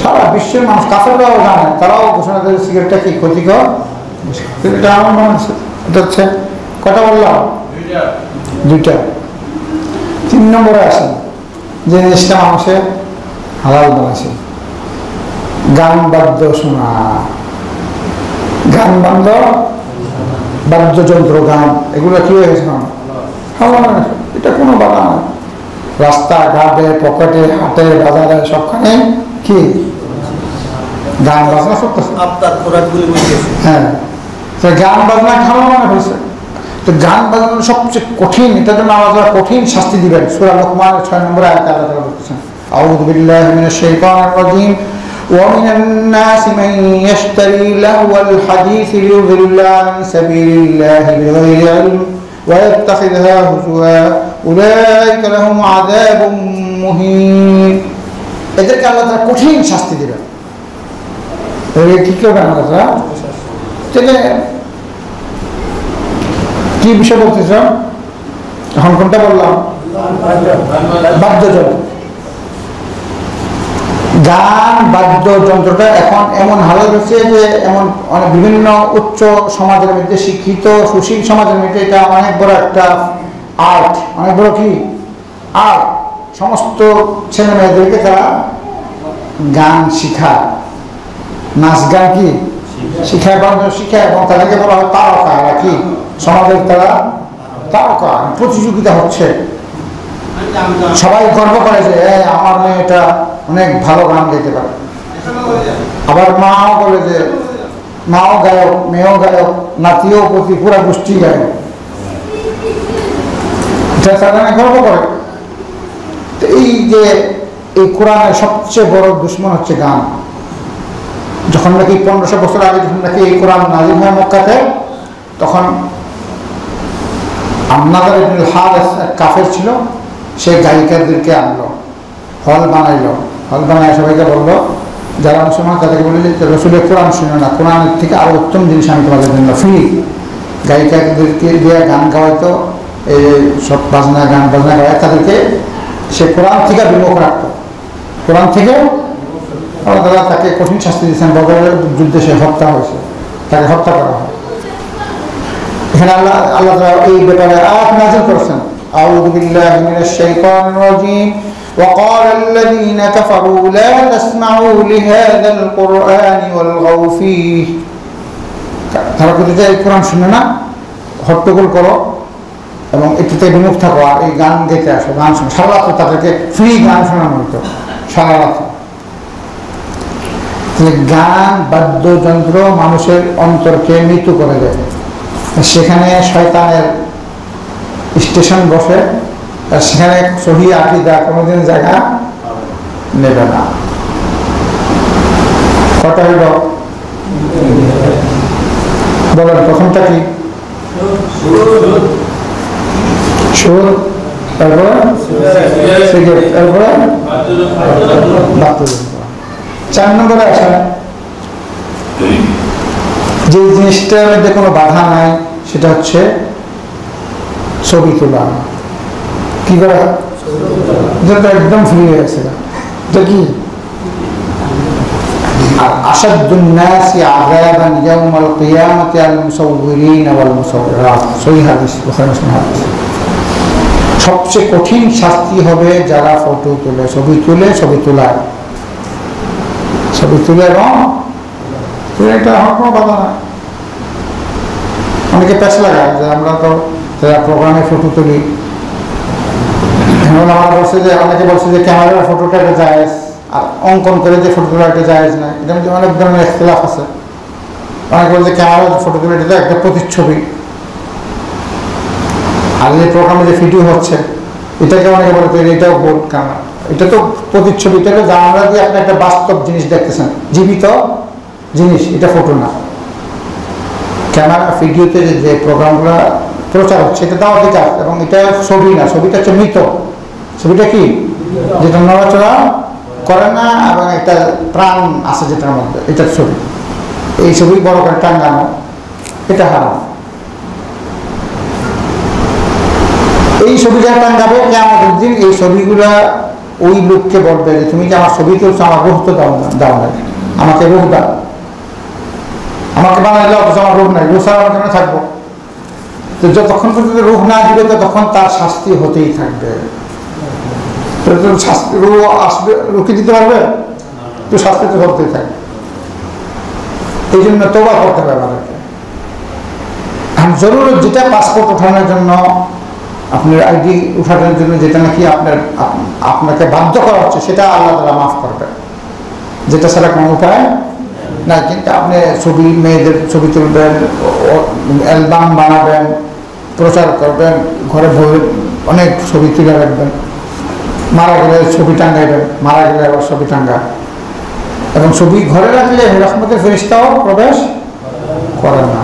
সারা বিশ্বের মানুষ, কাফেররাও জানে, তারাও ঘোষণা করে সিগারেটটা কি ক্ষতিকর? এটা আমার মনে হচ্ছে। এটা হচ্ছে কটা বললাম? দুইটা। তিন নম্বরে আসেন। যে জিনিসটা মানুষের হালাল বানাইছে। গান বাদ্য শোনা। গান বাদ্য বাদ্যযন্ত্র গান। এগুলো কি হয়েছে হালাল। এটা কোনো বাধা না রাস্তা ঘাটে পকেটে হাটে বাজারে সবখানে কি? গান বাজনা বুঝতেছি হ্যাঁ। গান বাজনা খাওয়া মানে হয়েছে। তো গান বাজনা সবচেয়ে কঠিন এটার জন্য আল্লাহ কঠিন শাস্তি দিবেন সুরা লোকমান ছয় নম্বর আয়াতে আল্লাহ তাআলা বলতেছেন আউযু বিল্লাহি মিনাশ শাইতানির রাজীম ومن الناس من يشتري لهو الحديث ليضل عن سبيل الله بغير علم ويتخذها هزوا أولئك لهم عذاب مهين এদেরকে আল্লাহ তাআলা কঠিন শাস্তি দিবেন এবারে কি করবেন আল্লাহ তাআলা তাহলে কি বিষয় বলতেছ? এখন কোনটা বললাম? বাদ্যযন্ত্র। গান, বাদ্যযন্ত্রটা এখন এমন হালত হচ্ছে যে, এমন অনেক বিভিন্ন উচ্চ সমাজের মধ্যে শিক্ষিত, সুশীল সমাজের মধ্যে এটা অনেক বড় একটা আর্ট অনেক বড় কি? আর্ট সমস্ত ছেলে মেয়েদেরকে তারা গান শিখায়। নাচ গান কি? শিখায় বান্ধব শিখায় এবং তাদেরকে বলা হয় তারকা কি সমাজের তারা তারকা প্রতিযোগিতা হচ্ছে। সবাই গর্ব করে যে "এই, আমার মেয়েটা অনেক ভালো গান গাইতে পারে। আবার মাও বলে যে মাও গায়ক মেয়েও গায়ক নাতিও প্রতি পুরা গোষ্ঠী গায়ক গর্ব করে। এই যে এই কোরআনের সবচেয়ে বড় দুশ্মন হচ্ছে গান। যখন নাকি পনেরোশো বছর আগে যখন নাকি এই কোরআন নাজিম হয় মক্কাতে তখন আমনাদার ইবনুল হারেস এক কাফের ছিল, সে গায়িকাদেরকে আনলো, হল বানাইলো। হল বানায় সবাইকে বলল, যারা মুসলমান, তাদেরকে বলল যে রসুলের কোরআন শুনে না। কোরআনের থেকে আরও উত্তম জিনিস আমি তোমাদের জন্য ফ্রি। গায়িকাদেরকে দিয়ে গান গাওয়াইতো, এই সব বাজনা গান, বাজনা গাওয়ায় তাদেরকে সে কোরআন থেকে বিমুখ রাখতো। কোরআন থেকে তাকে কঠিন শাস্তি দিয়েছেন। বদরের যুদ্ধে সে হত্যা হয়েছে। তাকে হত্যা করা হয়। এখানে আল্লাহ আল্লাহ তাআলা এই ব্যাপারে আয়াত নাযিল করেছেন আউযু বিল্লাহি মিনাশ শাইতানির রাজীম وقال الذين كفروا لا تسمعوا لهذا القرآن والغوا فيه তারা বলতে চায় এই কোরআন শুনে না হট্টগোল করো এবং এটিতে বিমুখ থাকো আর এই গান গেতে আসো গান শোনো সারা রাত্র তাদেরকে ফ্রি গান শোনানো হতো সারা রাত্র যে গান বাদ্যযন্ত্র মানুষের অন্তরকে মৃত্যু করে দেয় সেখানে শয়তানের স্টেশন বসে, আর সেখানে সহি আকিদা, কোনোদিন জায়গা নেবে না। কটা হইল, বলেন, প্রথমটা কি? সুর, তারপরে? তারপরে? চার নম্বরে আসা যে জিনিসটার মধ্যে কোনো বাধা নাই, সেটা হচ্ছে ছবি তোলা। কি করা? তো একদম ফ্রি হয়ে গেছে এটা কি? সবচেয়ে কঠিন শাস্তি হবে যারা ফটো তোলে, ছবি তুলে, ছবি তোলায়। ছবি তুলে এবং তুলে এটা আমার কোনো বাধা নাই অনেকে প্যাচ লাগায় যে আমরা তো প্রোগ্রামে ফটো তুলি। এখন আমার বলছে যে অনেকে বলছে যে ক্যামেরার ফটোটা একটা জায়েজ, আর অঙ্কন করে যে ফটো তোলা একটা জায়েজ নাই। এটা মধ্যে অনেক ধরনের ইখতলাফ আছে। অনেকে বলছে ক্যামেরার ফটো তুলে এটা তো একটা প্রতিচ্ছবি। আর যে প্রোগ্রামে যে ভিডিও হচ্ছে, এটাকে অনেকে বলে তো এটাও ভোট কেন এটা তো প্রতিচ্ছবি, এটা হলো আমরা দিয়ে আপনি একটা বাস্তব জিনিস দেখতেছেন। জীবিত জিনিস, এটা ফটো না। ক্যামেরা ভিডিওতে যে- যে প্রোগ্রামগুলো প্রচার হচ্ছে, এটা দেওয়া অধিকার এবং এটা ছবি না, ছবিটা হচ্ছে মৃত। ছবিটা কি? যেটা নড়াচড়া করে না, এবং একটা প্রাণ আছে যেটার মধ্যে, এটার ছবি। এই ছবি বড় করে টাঙ্গানো এটা হারাম। এই ছবিটা টাঙ্গাবে কেমন দিন, এই ছবিগুলা ওই লোককে বলবে যে, তুমি যে আমার ছবি তুলছো? আমার রোহ তো দাও না দাও না আমাকে রোহ দাও। আমাকে বানাইলে অথচ আমার রোগ নাই। রোহ ছাড়া আমি কেন থাকব। তো যতক্ষণ পর্যন্ত রোগ না দিবে, ততক্ষণ তার শাস্তি হতেই থাকবে। শাস্তি রোগ আসবে রুখে দিতে পারবে? তো শাস্তি তো হতেই থাকবে। এই জন্য তোবা করতে হবে আমাদেরকে। জরুরি যেটা পাসপোর্ট ওঠানোর জন্য, আপনার আইডি উঠানোর জন্য, যেটা নাকি আপনার আপনাকে বাধ্য করা হচ্ছে, সেটা আল্লাহ মাফ করবে যেটা ছাড়া কোনো উপায় না, কিন্তু আপনি ছবি, মেয়েদের ছবি তুলবেন অ্যালবাম বানাবেন, প্রচার করবেন, ঘরে বই, অনেক ছবি তুলে রাখবেন। মারা গেলে ছবি টাঙ্গাইবেন মারা গেলে আবার ছবি টাঙ্গা এবং ছবি ঘরে রাখলে রহমতের ফেরিস্তাও প্রবেশ করে না।